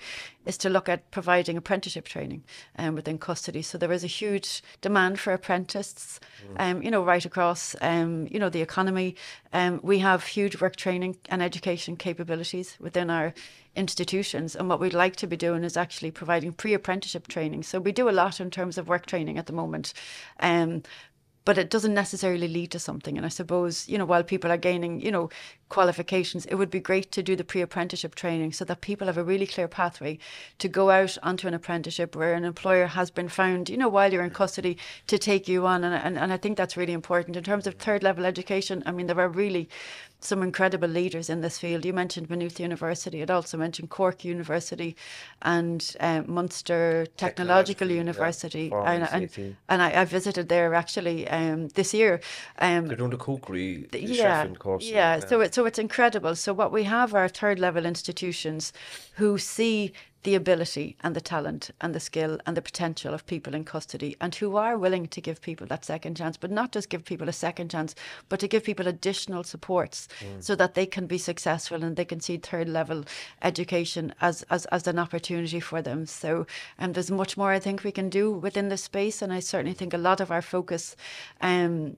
is to look at providing apprenticeship training um, within custody. So there is a huge demand for apprentices um, you know right across um, you know, the economy. Um, we have huge work training and education capabilities within our institutions. And what we'd like to be doing is actually providing pre apprenticeship training. So we do a lot in terms of work training at the moment. Um, but it doesn't necessarily lead to something. And I suppose, you know, while people are gaining, you know, qualifications, it would be great to do the pre apprenticeship training so that people have a really clear pathway to go out onto an apprenticeship where an employer has been found, you know, while you're in custody to take you on. And, and, and I think that's really important. In terms of third level education, I mean, there are really some incredible leaders in this field. You mentioned Maynooth University. I'd also mentioned Cork University and uh, Munster Technological, Technological, University. formerly and and, and I, I visited there actually um, this year. Um, They're doing the cookery, the yeah, course. yeah. So it's so it's incredible. So what we have are third level institutions who see the ability and the talent and the skill and the potential of people in custody and who are willing to give people that second chance, but not just give people a second chance, but to give people additional supports so that they can be successful and they can see third level education as, as, as an opportunity for them. So um, there's much more I think we can do within this space. And I certainly think a lot of our focus um,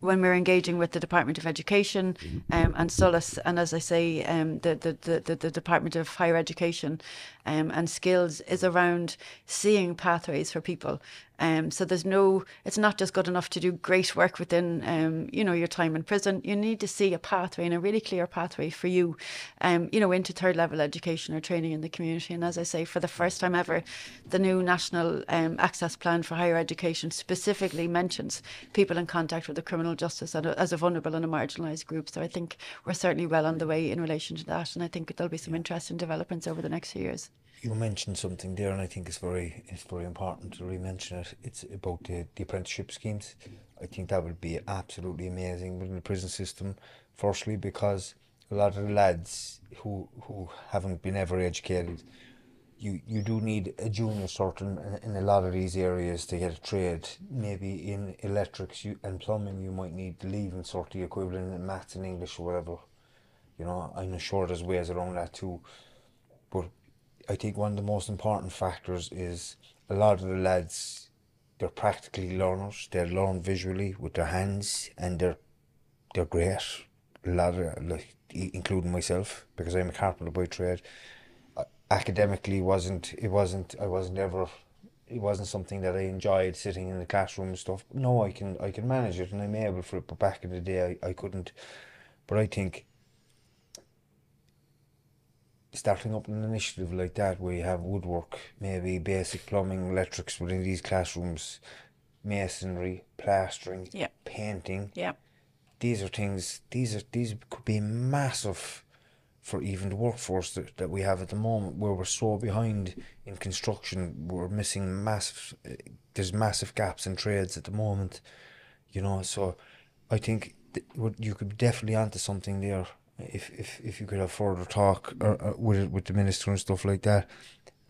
when we're engaging with the Department of Education um, and SOLAS, and as I say, um, the, the, the, the, the Department of Higher Education um, and Skills is around seeing pathways for people. Um, so there's no, it's not just good enough to do great work within, um, you know, your time in prison. You need to see a pathway and a really clear pathway for you, um, you know, into third level education or training in the community. And as I say, for the first time ever, the new National um, Access Plan for Higher Education specifically mentions people in contact with the criminal justice and a- as a vulnerable and a marginalised group. So I think we're certainly well on the way in relation to that. And I think there'll be some interesting developments over the next few years. You mentioned something there, and I think it's very it's very important to re-mention it. It's about the, the apprenticeship schemes. I think that would be absolutely amazing within the prison system. Firstly, because a lot of the lads who who haven't been ever educated, you you do need a junior sort in, in a lot of these areas to get a trade. Maybe in electrics you, and plumbing, you might need to leave and sort the equivalent in maths and English or whatever. You know, I'm sure there's ways around that too. But I think one of the most important factors is a lot of the lads, they're practically learners. They learn visually with their hands, and they're they're great. A lot of like, including myself, because I'm a carpenter by trade. Academically, wasn't it wasn't I wasn't ever. It wasn't something that I enjoyed sitting in the classroom and stuff. No, I can I can manage it, and I'm able for it. But back in the day, I, I couldn't. But I think starting up an initiative like that where you have woodwork, maybe basic plumbing, electrics within these classrooms, masonry, plastering, Yeah. painting. Yeah. These are things these are these could be massive for even the workforce that, that we have at the moment where we're so behind in construction we're missing massive uh, there's massive gaps in trades at the moment you know so I think th- you could be definitely onto something there if if if you could have further talk or, or with with the minister and stuff like that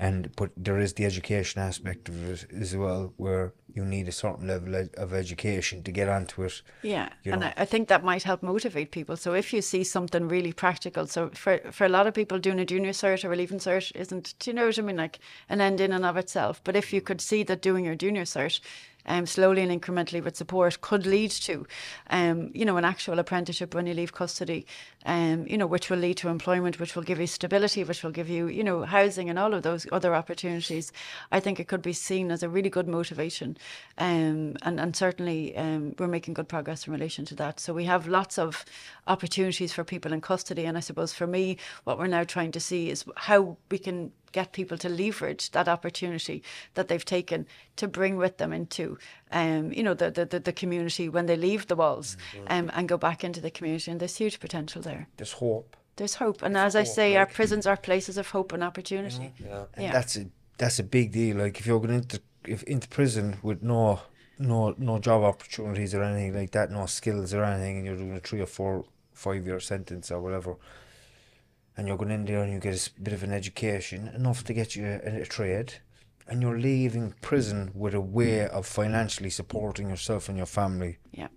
and but there is the education aspect of it as well where you need a certain level of education to get onto it Yeah, you and know. I, I think that might help motivate people. So if you see something really practical, so for for a lot of people, doing a junior cert or a leaving cert isn't, do you know what I mean, like an end in and of itself. But if you could see that doing your junior cert, um, slowly and incrementally with support, could lead to, um, you know, an actual apprenticeship when you leave custody, um, you know, which will lead to employment, which will give you stability, which will give you, you know, housing and all of those other opportunities. I think it could be seen as a really good motivation, um, and and certainly um, we're making good progress in relation to that. So we have lots of opportunities for people in custody, and I suppose for me, what we're now trying to see is how we can get people to leverage that opportunity that they've taken to bring with them into um, you know the, the, the, community when they leave the walls um, and go back into the community. And there's huge potential there. There's hope. There's hope. And as I say our prisons are places of hope and opportunity. Yeah. and Yeah. that's a that's a big deal. Like if you're going into if into prison with no no no job opportunities or anything like that, no skills or anything, and you're doing a three or four, five year sentence or whatever, and you're going in there and you get a bit of an education, enough to get you a, a trade, and you're leaving prison with a way of financially supporting yourself and your family. Yeah.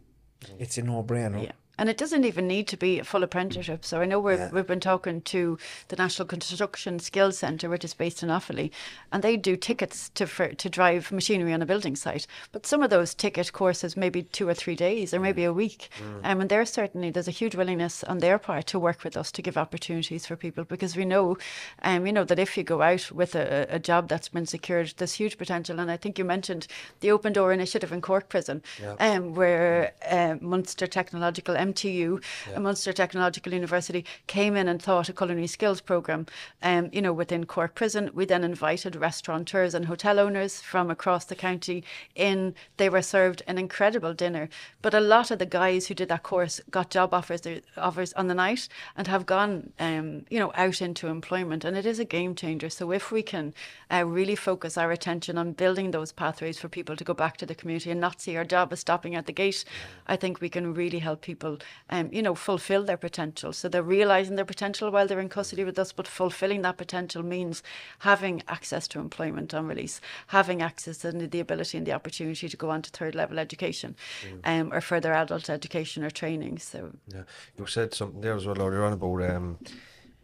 It's a no brainer. Yeah. And it doesn't even need to be a full apprenticeship. So I know we've, Yeah. we've been talking to the National Construction Skills Centre, which is based in Offaly, and they do tickets to for, to drive machinery on a building site. But some of those ticket courses maybe two or three days, or maybe a week. Um, and there's certainly there's a huge willingness on their part to work with us to give opportunities for people because we know, um, you know that if you go out with a, a job that's been secured, there's huge potential. And I think you mentioned the Open Door Initiative in Cork Prison, um, where uh, Munster Technological MTU, a Munster Technological University, came in and thought a culinary skills program, um, you know, within Cork Prison. We then invited restaurateurs and hotel owners from across the county in. They were served an incredible dinner, but a lot of the guys who did that course got job offers offers on the night and have gone, um, you know, out into employment, and it is a game changer. So if we can uh, really focus our attention on building those pathways for people to go back to the community and not see our job as stopping at the gate, I think we can really help people, um, you know, fulfill their potential. So they're realizing their potential while they're in custody with us, but fulfilling that potential means having access to employment on release, having access and the ability and the opportunity to go on to third level education, um, or further adult education or training. So Yeah, you said something there as well earlier on about um,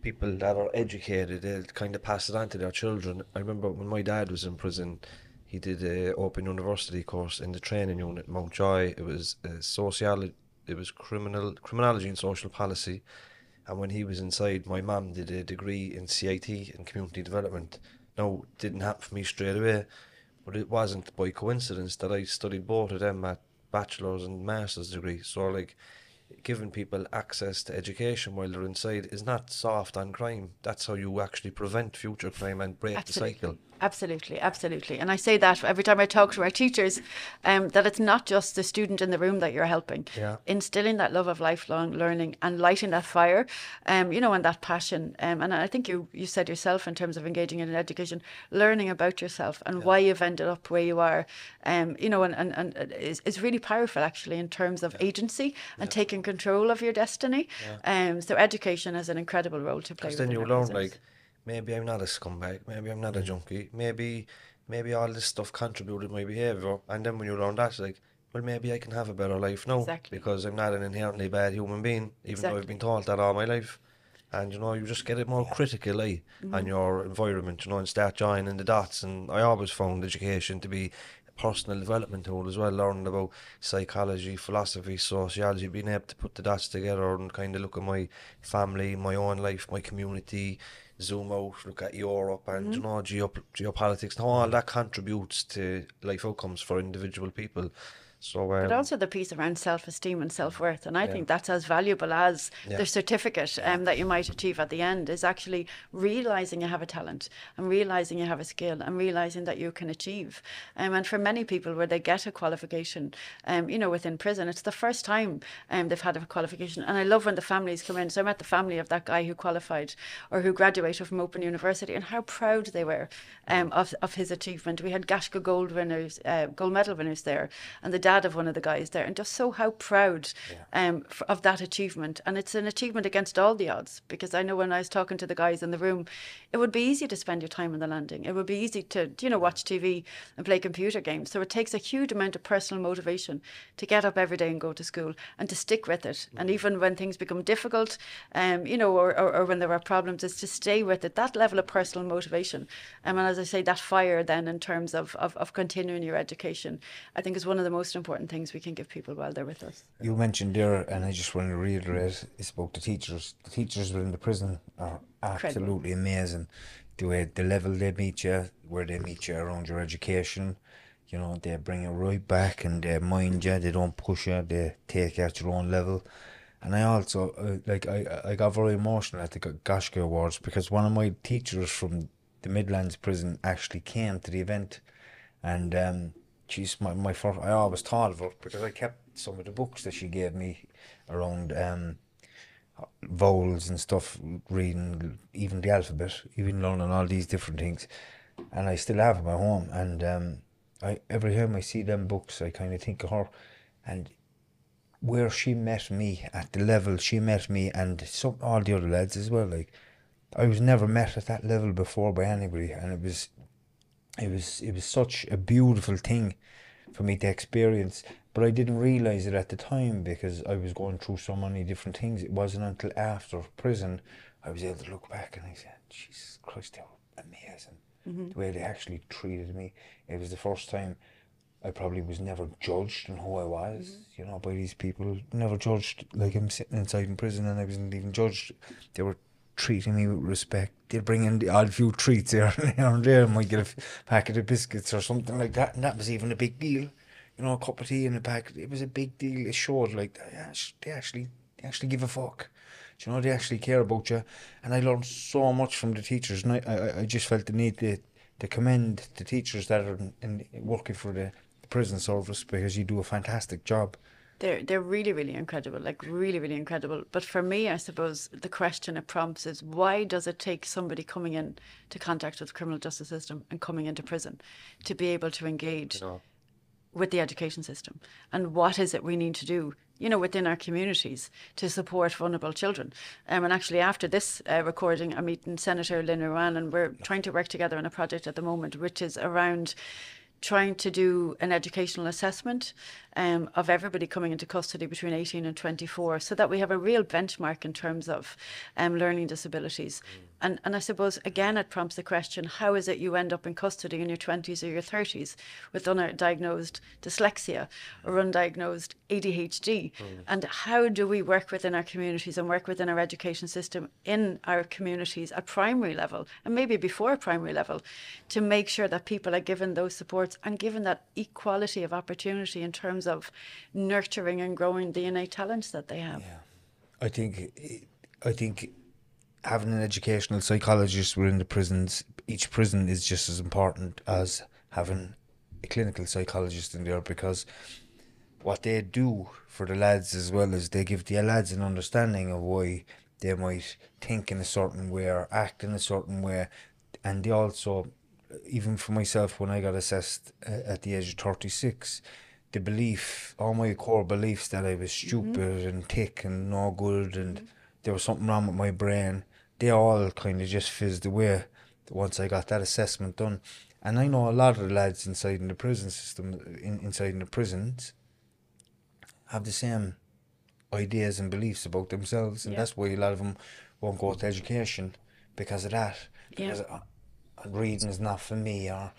people that are educated, they'll kind of pass it on to their children. I remember when my dad was in prison, he did a open university course in the training unit Mountjoy. It was uh, sociology, it was criminal criminology and social policy. And when he was inside, my mum did a degree in CIT in community development. Now, it didn't happen for me straight away, but it wasn't by coincidence that I studied both of them at bachelor's and master's degree. So, like, giving people access to education while they're inside is not soft on crime. That's how you actually prevent future crime and break the cycle. Absolutely, absolutely. And I say that every time I talk to our teachers, um, that it's not just the student in the room that you're helping. Yeah. Instilling that love of lifelong learning and lighting that fire, um, you know, and that passion. Um, and I think you, you said yourself in terms of engaging in education, learning about yourself and why you've ended up where you are, um, you know, and, and, and is, is really powerful actually in terms of agency and taking control of your destiny. Um, so education has an incredible role to play. Because then you learn like maybe I'm not a scumbag, maybe I'm not a junkie, maybe maybe all this stuff contributed my behaviour and then when you learn that like well maybe I can have a better life now Exactly. because I'm not an inherently bad human being, even though I've been taught that all my life. And you know, you just get it more critical eye Mm-hmm. on your environment, you know, and start joining the dots. And I always found education to be personal development tool as well, learning about psychology, philosophy, sociology, being able to put the dots together and kind of look at my family, my own life, my community, zoom out, look at Europe and mm-hmm. you know geop- geopolitics. How all that contributes to life outcomes for individual people. So, um, But also the piece around self esteem and self worth. And I think that's as valuable as Yeah. the certificate um, that you might achieve at the end is actually realizing you have a talent and realizing you have a skill and realizing that you can achieve. Um, and for many people, where they get a qualification, um, you know, within prison, it's the first time um, they've had a qualification. And I love when the families come in. So I met the family of that guy who qualified or who graduated from Open University and how proud they were um, of, of his achievement. We had Gaisce gold winners, uh, gold medal winners there, and the dad of one of the guys there, and just so how proud um, f- of that achievement. And it's an achievement against all the odds because I know when I was talking to the guys in the room, it would be easy to spend your time on the landing. It would be easy to, you know, watch TV and play computer games. So it takes a huge amount of personal motivation to get up every day and go to school and to stick with it. And even when things become difficult, um, you know, or, or, or when there are problems, is to stay with it. That level of personal motivation. Um, and as I say, that fire then in terms of, of, of continuing your education, I think is one of the most important things we can give people while they're with us. You mentioned there, and I just want to reiterate, it's about the teachers. The teachers within the prison are absolutely amazing. The way the level they meet you, where they meet you around your education, you know, they bring it right back and they mind you. They don't push you. They take you at your own level. And I also uh, like I I got very emotional at the Gaisce Awards because one of my teachers from the Midlands prison actually came to the event, and um, she's my my first. I always thought of her because I kept some of the books that she gave me around um, vowels and stuff, reading even the alphabet, even learning all these different things, and I still have them at home. And um, I every time I see them books, I kind of think of her, and where she met me at the level she met me, and some all the other lads as well. Like I was never met at that level before by anybody, and it was, it was, it was such a beautiful thing for me to experience. But I didn't realize it at the time because I was going through so many different things. It wasn't until after prison I was able to look back and I said, Jesus Christ, they were amazing. Mm-hmm. The way they actually treated me. It was the first time I probably was never judged on who I was, mm-hmm. you know, by these people. Never judged like I'm sitting inside in prison and I wasn't even judged. They were treating me with respect. They'd bring in the odd few treats here and here and there. I might get a packet of biscuits or something like that, and that was even a big deal. You know, a cup of tea and a packet. It was a big deal. It showed like they actually they actually give a fuck. Do you know they actually care about you? And I learned so much from the teachers, and I I, I just felt the need to to commend the teachers that are in, in working for the prison service because you do a fantastic job. They're they're really really incredible, like really really incredible. But for me, I suppose the question it prompts is why does it take somebody coming in to contact with the criminal justice system and coming into prison to be able to engage with the education system, and what is it we need to do? You know, within our communities to support vulnerable children. Um, and actually, after this uh, recording, I'm meeting Senator Lynn Ruane, and we're trying to work together on a project at the moment, which is around trying to do an educational assessment um, of everybody coming into custody between 18 and 24 so that we have a real benchmark in terms of um, learning disabilities. And, and I suppose, again, it prompts the question how is it you end up in custody in your 20s or your 30s with undiagnosed dyslexia or undiagnosed ADHD? Hmm. And how do we work within our communities and work within our education system in our communities at primary level and maybe before primary level to make sure that people are given those supports and given that equality of opportunity in terms of nurturing and growing the innate talents that they have? I think I think having an educational psychologist within the prisons, each prison is just as important as having a clinical psychologist in there because what they do for the lads as well is they give the lads an understanding of why they might think in a certain way or act in a certain way, and they also, even for myself, when I got assessed uh, at the age of thirty six. The belief, all my core beliefs that I was stupid and thick and no good and there was something wrong with my brain, they all kind of just fizzed away once I got that assessment done. And I know a lot of the lads inside in the prison system, in, inside in the prisons, have the same ideas and beliefs about themselves, and Yeah. that's why a lot of them won't go to education because of that. Yeah. Because uh, reading is not for me, or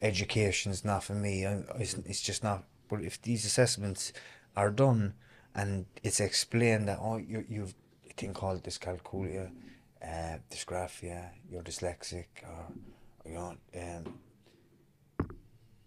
education is not for me. It's, it's just not. But if these assessments are done and it's explained that oh you you've thing called dyscalculia, uh, dysgraphia, you're dyslexic, or you know, um,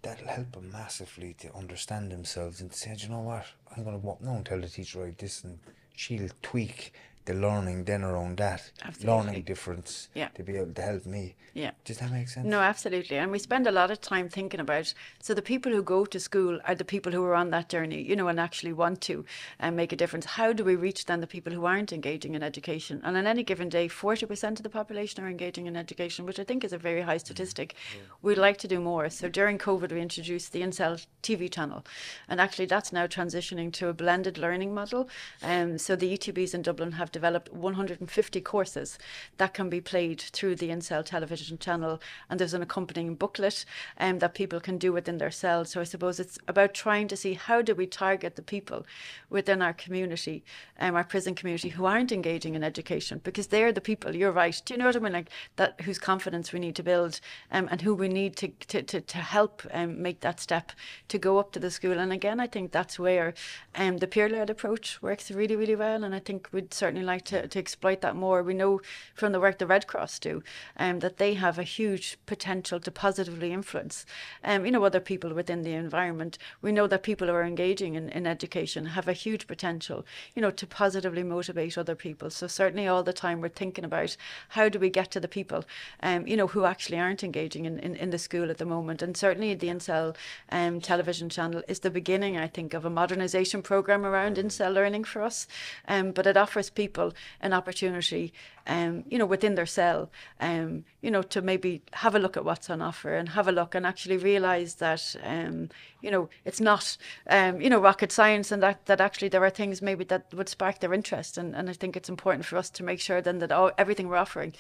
that'll help them massively to understand themselves and say, "Do you know what, I'm going to walk now and tell the teacher right this, and she'll tweak the learning then around that Absolutely. learning difference Yeah. to be able to help me. Yeah. Does that make sense? No, absolutely. And we spend a lot of time thinking about so the people who go to school are the people who are on that journey, you know, and actually want to um, make a difference. How do we reach then the people who aren't engaging in education? And on any given day, 40% of the population are engaging in education, which I think is a very high statistic. We'd like to do more. So during COVID, we introduced the In-Cell TV channel. And actually, that's now transitioning to a blended learning model. Um, so the ETBs in Dublin have developed 150 courses that can be played through the In-Cell television channel. And there's an accompanying booklet um, that people can do within their cells. So I suppose it's about trying to see how do we target the people within our community, um, our prison community, who aren't engaging in education, because they're the people, you're right. Do you know what I mean? Like that, whose confidence we need to build um, and who we need to, to, to, to help um, make that step to go up to the school. And again, I think that's where um, the peer led approach works really, really well. And I think we'd certainly like to, to exploit that more. We know from the work the Red Cross do um, that they have a huge potential to positively influence, um, you know, other people within the environment. We know that people who are engaging in, in education have a huge potential, you know, to positively motivate other people. So certainly all the time we're thinking about how do we get to the people, um, you know, who actually aren't engaging in, in, in the school at the moment. And certainly the In-Cell um, television channel is the beginning, I think, of a modernisation programme around In-Cell learning for us. Um, but it offers people people an opportunity, um, you know, within their cell, um, you know, to maybe have a look at what's on offer and have a look and actually realise that, um, you know, it's not, um, you know, rocket science and that, that actually there are things maybe that would spark their interest. And, and I think it's important for us to make sure then that all, everything we're offering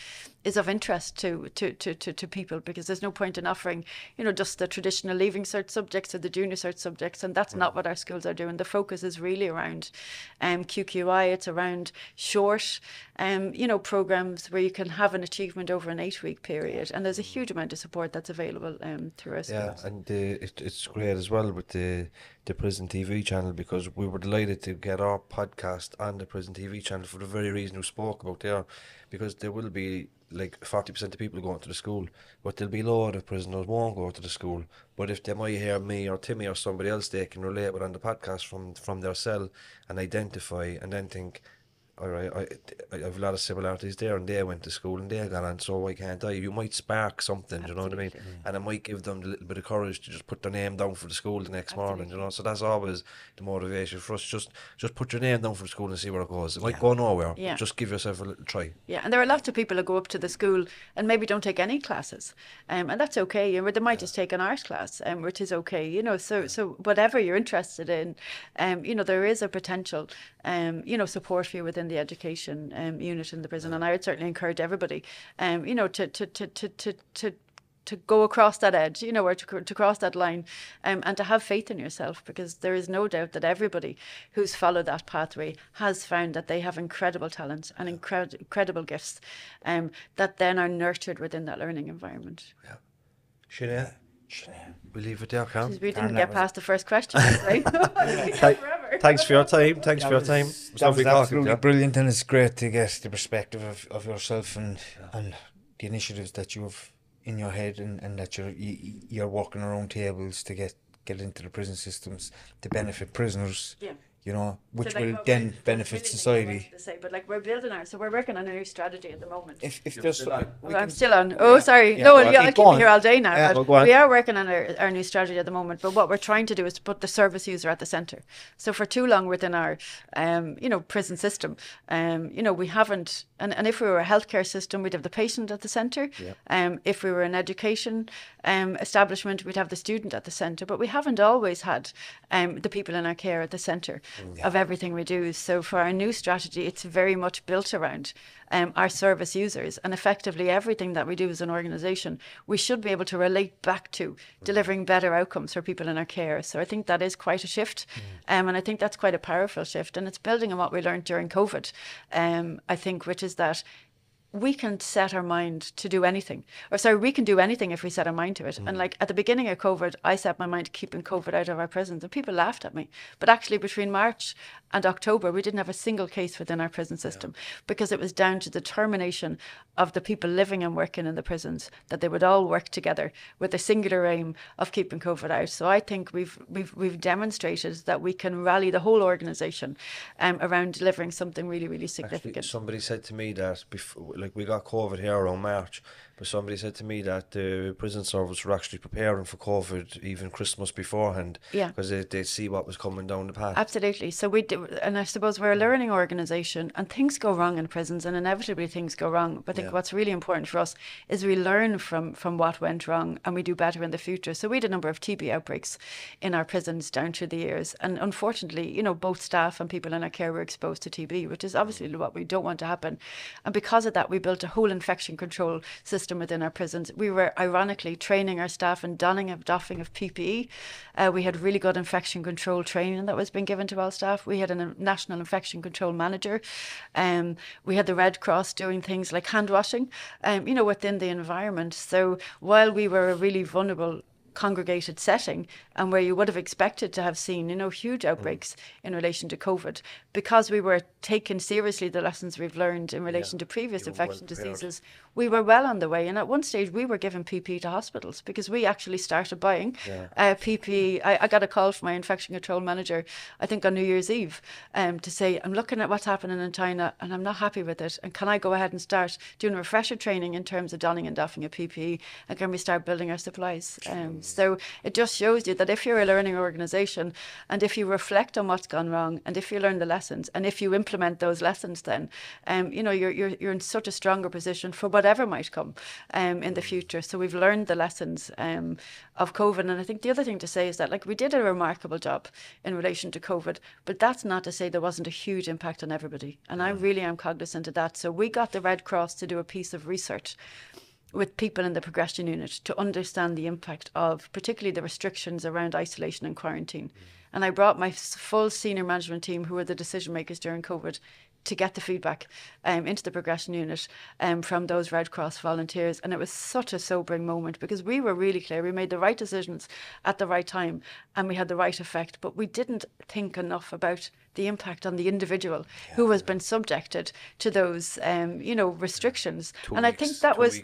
is of interest to, to, to, to, to people because there's no point in offering, you know, just the traditional leaving cert subjects or the junior cert subjects. And that's not what our schools are doing. The focus is really around um, QQI, it's around short, um, you know, programs where you can have an achievement over an eight week period. And there's a huge amount of support that's available um, through our schools. Yeah, and uh, it, it's great as well with the the Prison TV channel because we were delighted to get our podcast on the Prison TV channel for the very reason we spoke about there, because there will be like forty percent of people going to the school, but there'll be a lot of prisoners won't go to the school. But if they might hear me or Timmy or somebody else, they can relate with on the podcast from from their cell and identify, and then think, all right, I, I have a lot of similarities there, and they went to school and they got on, so why can't I? You might spark something, do you know what I mean? And it might give them a little bit of courage to just put their name down for the school the next morning, you know. So that's always the motivation for us. Just just put your name down for the school and see where it goes. It might go nowhere. Yeah. Just give yourself a little try. Yeah, and there are lots of people who go up to the school and maybe don't take any classes, um, and that's okay. Or they might just take an art class, um, which is okay. You know, so so whatever you're interested in, um, you know, there is a potential, um, you know, support for you within the education um, unit in the prison, and I would certainly encourage everybody, um, you know, to to to to to. to to go across that edge, you know, or to, to cross that line, um, and to have faith in yourself, because there is no doubt that everybody who's followed that pathway has found that they have incredible talents and incred- incredible gifts, um, that then are nurtured within that learning environment. Yeah. Sinead, we leave it there, Cam. We didn't Caron, get that was- past the first question, right? <laughs> <laughs> Thank- <laughs> Thanks for your time. Thanks for your time. It was That was lovely talking to absolutely you. brilliant, and it's great to get the perspective of, of yourself and and the initiatives that you have in your head, and, and that you're you, you're working around tables to get get into the prison systems to benefit prisoners. Yeah. You know, which So, like, will what then benefit really society. to say, but like we're building our, so we're working on a new strategy at the moment. If if there's we Well, I'm still on. Oh, sorry. Yeah, no, well, yeah, I'll keep going. here all day now. Yeah. but Well, we are working on our, our new strategy at the moment. But what we're trying to do is to put the service user at the centre. So for too long within our, um, you know, prison system, um, you know, we haven't. And, and if we were a healthcare system, we'd have the patient at the centre. Yeah. Um, if we were an education um, establishment, we'd have the student at the centre. But we haven't always had um, the people in our care at the of everything we do. So for our new strategy, it's very much built around um, our service users and effectively everything that we do as an organisation, we should be able to relate back to delivering better outcomes for people in our care. So I think that is quite a shift, um, and I think that's quite a powerful shift, and it's building on what we learned during COVID. Um, I think, which is that we can set our mind to do anything. Or sorry, we can do anything if we set our mind to it. And like at the beginning of COVID, I set my mind to keeping COVID out of our prisons and people laughed at me. But actually between March and October, we didn't have a single case within our prison system because it was down to the determination of the people living and working in the prisons that they would all work together with a singular aim of keeping COVID out. So I think we've we've we've demonstrated that we can rally the whole organisation um, around delivering something really, really Actually, significant. somebody said to me that before, like we got COVID here around March, but somebody said to me that the prison service were actually preparing for COVID even Christmas beforehand. Yeah. Because they they see what was coming down the path. Absolutely. So we do, and I suppose we're a learning organisation, and things go wrong in prisons, and inevitably things go wrong. But I think Yeah. what's really important for us is we learn from from what went wrong, and we do better in the future. So we had a number of TB outbreaks in our prisons down through the years, and unfortunately, you know, both staff and people in our care were exposed to TB, which is obviously mm. what we don't want to happen. And because of that, we built a whole infection control system within our prisons. We were ironically training our staff in donning of doffing of PPE. Uh, we had really good infection control training that was being given to all staff. We had a national infection control manager. Um, we had the Red Cross doing things like hand washing, um, you know, within the environment. So while we were a really vulnerable congregated setting and where you would have expected to have seen you know huge outbreaks in relation to covid because we were taking seriously the lessons we've learned in relation to previous were well infection diseases we were well on the way and at one stage we were giving ppe to hospitals because we actually started buying Yeah. uh, ppe I, I got a call from my infection control manager i think on new year's eve um, to say i'm looking at what's happening in china and i'm not happy with it and can i go ahead and start doing refresher training in terms of donning and doffing a ppe and can we start building our supplies? Um, So it just shows you that if you're a learning organization and if you reflect on what's gone wrong and if you learn the lessons and if you implement those lessons, then um, you know you're, you're you're in such a stronger position for whatever might come um, in the future. So we've learned the lessons um, of COVID, and I think the other thing to say is that like we did a remarkable job in relation to COVID, but that's not to say there wasn't a huge impact on everybody. And I really am cognizant of that. So we got the Red Cross to do a piece of research with people in the progression unit to understand the impact of particularly the restrictions around isolation and quarantine. And I brought my full senior management team, who were the decision makers during COVID, to get the feedback um, into the progression unit um, from those Red Cross volunteers. And it was such a sobering moment because we were really clear. We made the right decisions at the right time and we had the right effect, but we didn't think enough about the impact on the individual yeah. who has been subjected to those, um, you know, restrictions. Two and weeks, I think that was,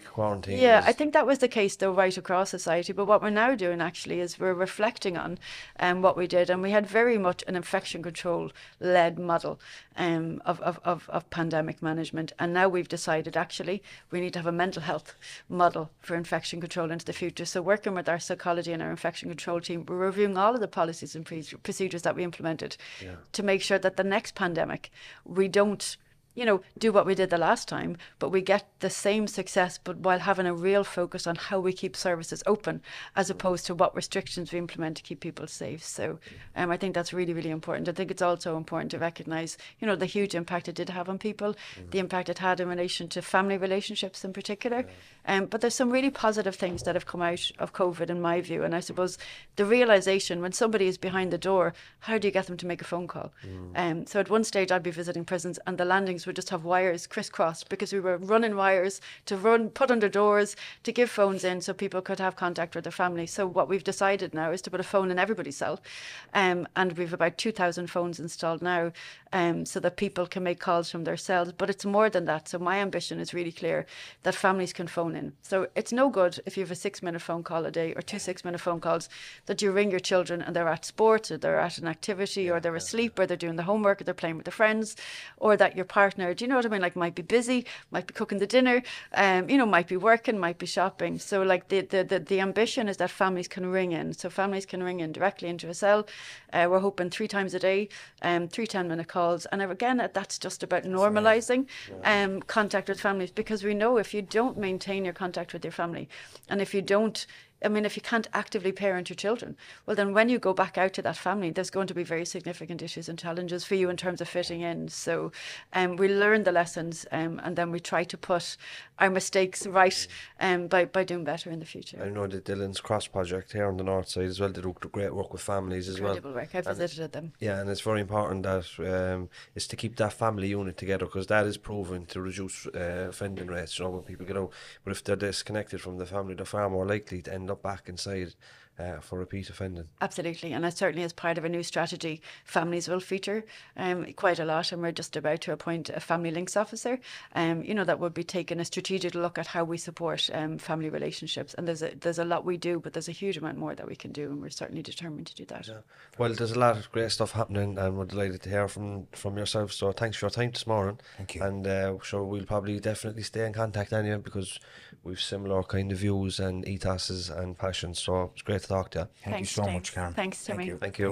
yeah, I think that was the case though right across society. But what we're now doing actually is we're reflecting on um, what we did, and we had very much an infection control led model um, of, of, of, of pandemic management, and now we've decided actually we need to have a mental health model for infection control into the future. So working with our psychology and our infection control team, we're reviewing all of the policies and procedures that we implemented yeah. to make sure that the next pandemic we don't you know, do what we did the last time, but we get the same success, but while having a real focus on how we keep services open as opposed to what restrictions we implement to keep people safe. So um, I think that's really, really important. I think it's also important to recognise, you know, the huge impact it did have on people, mm-hmm. the impact it had in relation to family relationships in particular. Yeah. Um, but there's some really positive things that have come out of COVID, in my view. And I suppose the realisation when somebody is behind the door, how do you get them to make a phone call? Mm. Um, so at one stage, I'd be visiting prisons and the landings would just have wires crisscrossed because we were running wires to run, put under doors, to give phones in so people could have contact with their family. So what we've decided now is to put a phone in everybody's cell, um, and we've about two thousand phones installed now, um, so that people can make calls from their cells. But it's more than that. So my ambition is really clear that families can phone in. So it's no good if you have a six-minute phone call a day or two six-minute phone calls that you ring your children and they're at sports or they're at an activity or they're asleep or they're doing the homework or they're playing with their friends, or that your partner do you know what I mean? Like might be busy, might be cooking the dinner, um, you know, might be working, might be shopping. So like the the the, the ambition is that families can ring in. So families can ring in directly into a cell. Uh, we're hoping three times a day, um, three 10 minute calls. And again, that's just about normalizing um, contact with families because we know if you don't maintain your contact with your family and if you don't I mean, if you can't actively parent your children, well, then when you go back out to that family, there's going to be very significant issues and challenges for you in terms of fitting in. So um, we learn the lessons um, and then we try to put our mistakes right um, by, by doing better in the future. I know the Dillon's Cross project here on the north side as well. They do great work with families as Incredible well. work. I visited and, them. Yeah, and it's very important that um, is to keep that family unit together because that is proven to reduce uh, offending rates. You know, when people get out, but if they're disconnected from the family, they're far more likely to end end up back inside uh, for repeat offending. Absolutely, and certainly as part of a new strategy, families will feature um, quite a lot, and we're just about to appoint a family links officer. Um, you know that would be taking a strategic look at how we support um, family relationships, and there's a there's a lot we do, but there's a huge amount more that we can do, and we're certainly determined to do that. Yeah. Well, there's a lot of great stuff happening, and we're delighted to hear from from yourself. So thanks for your time this morning. Thank you. And uh, sure we'll probably definitely stay in contact anyway because we've similar kind of views and ethoses and passions. So it's great to talk to you. Thank Thanks, you so much, Caron. Thanks, Timmy. Thank you. Thank you.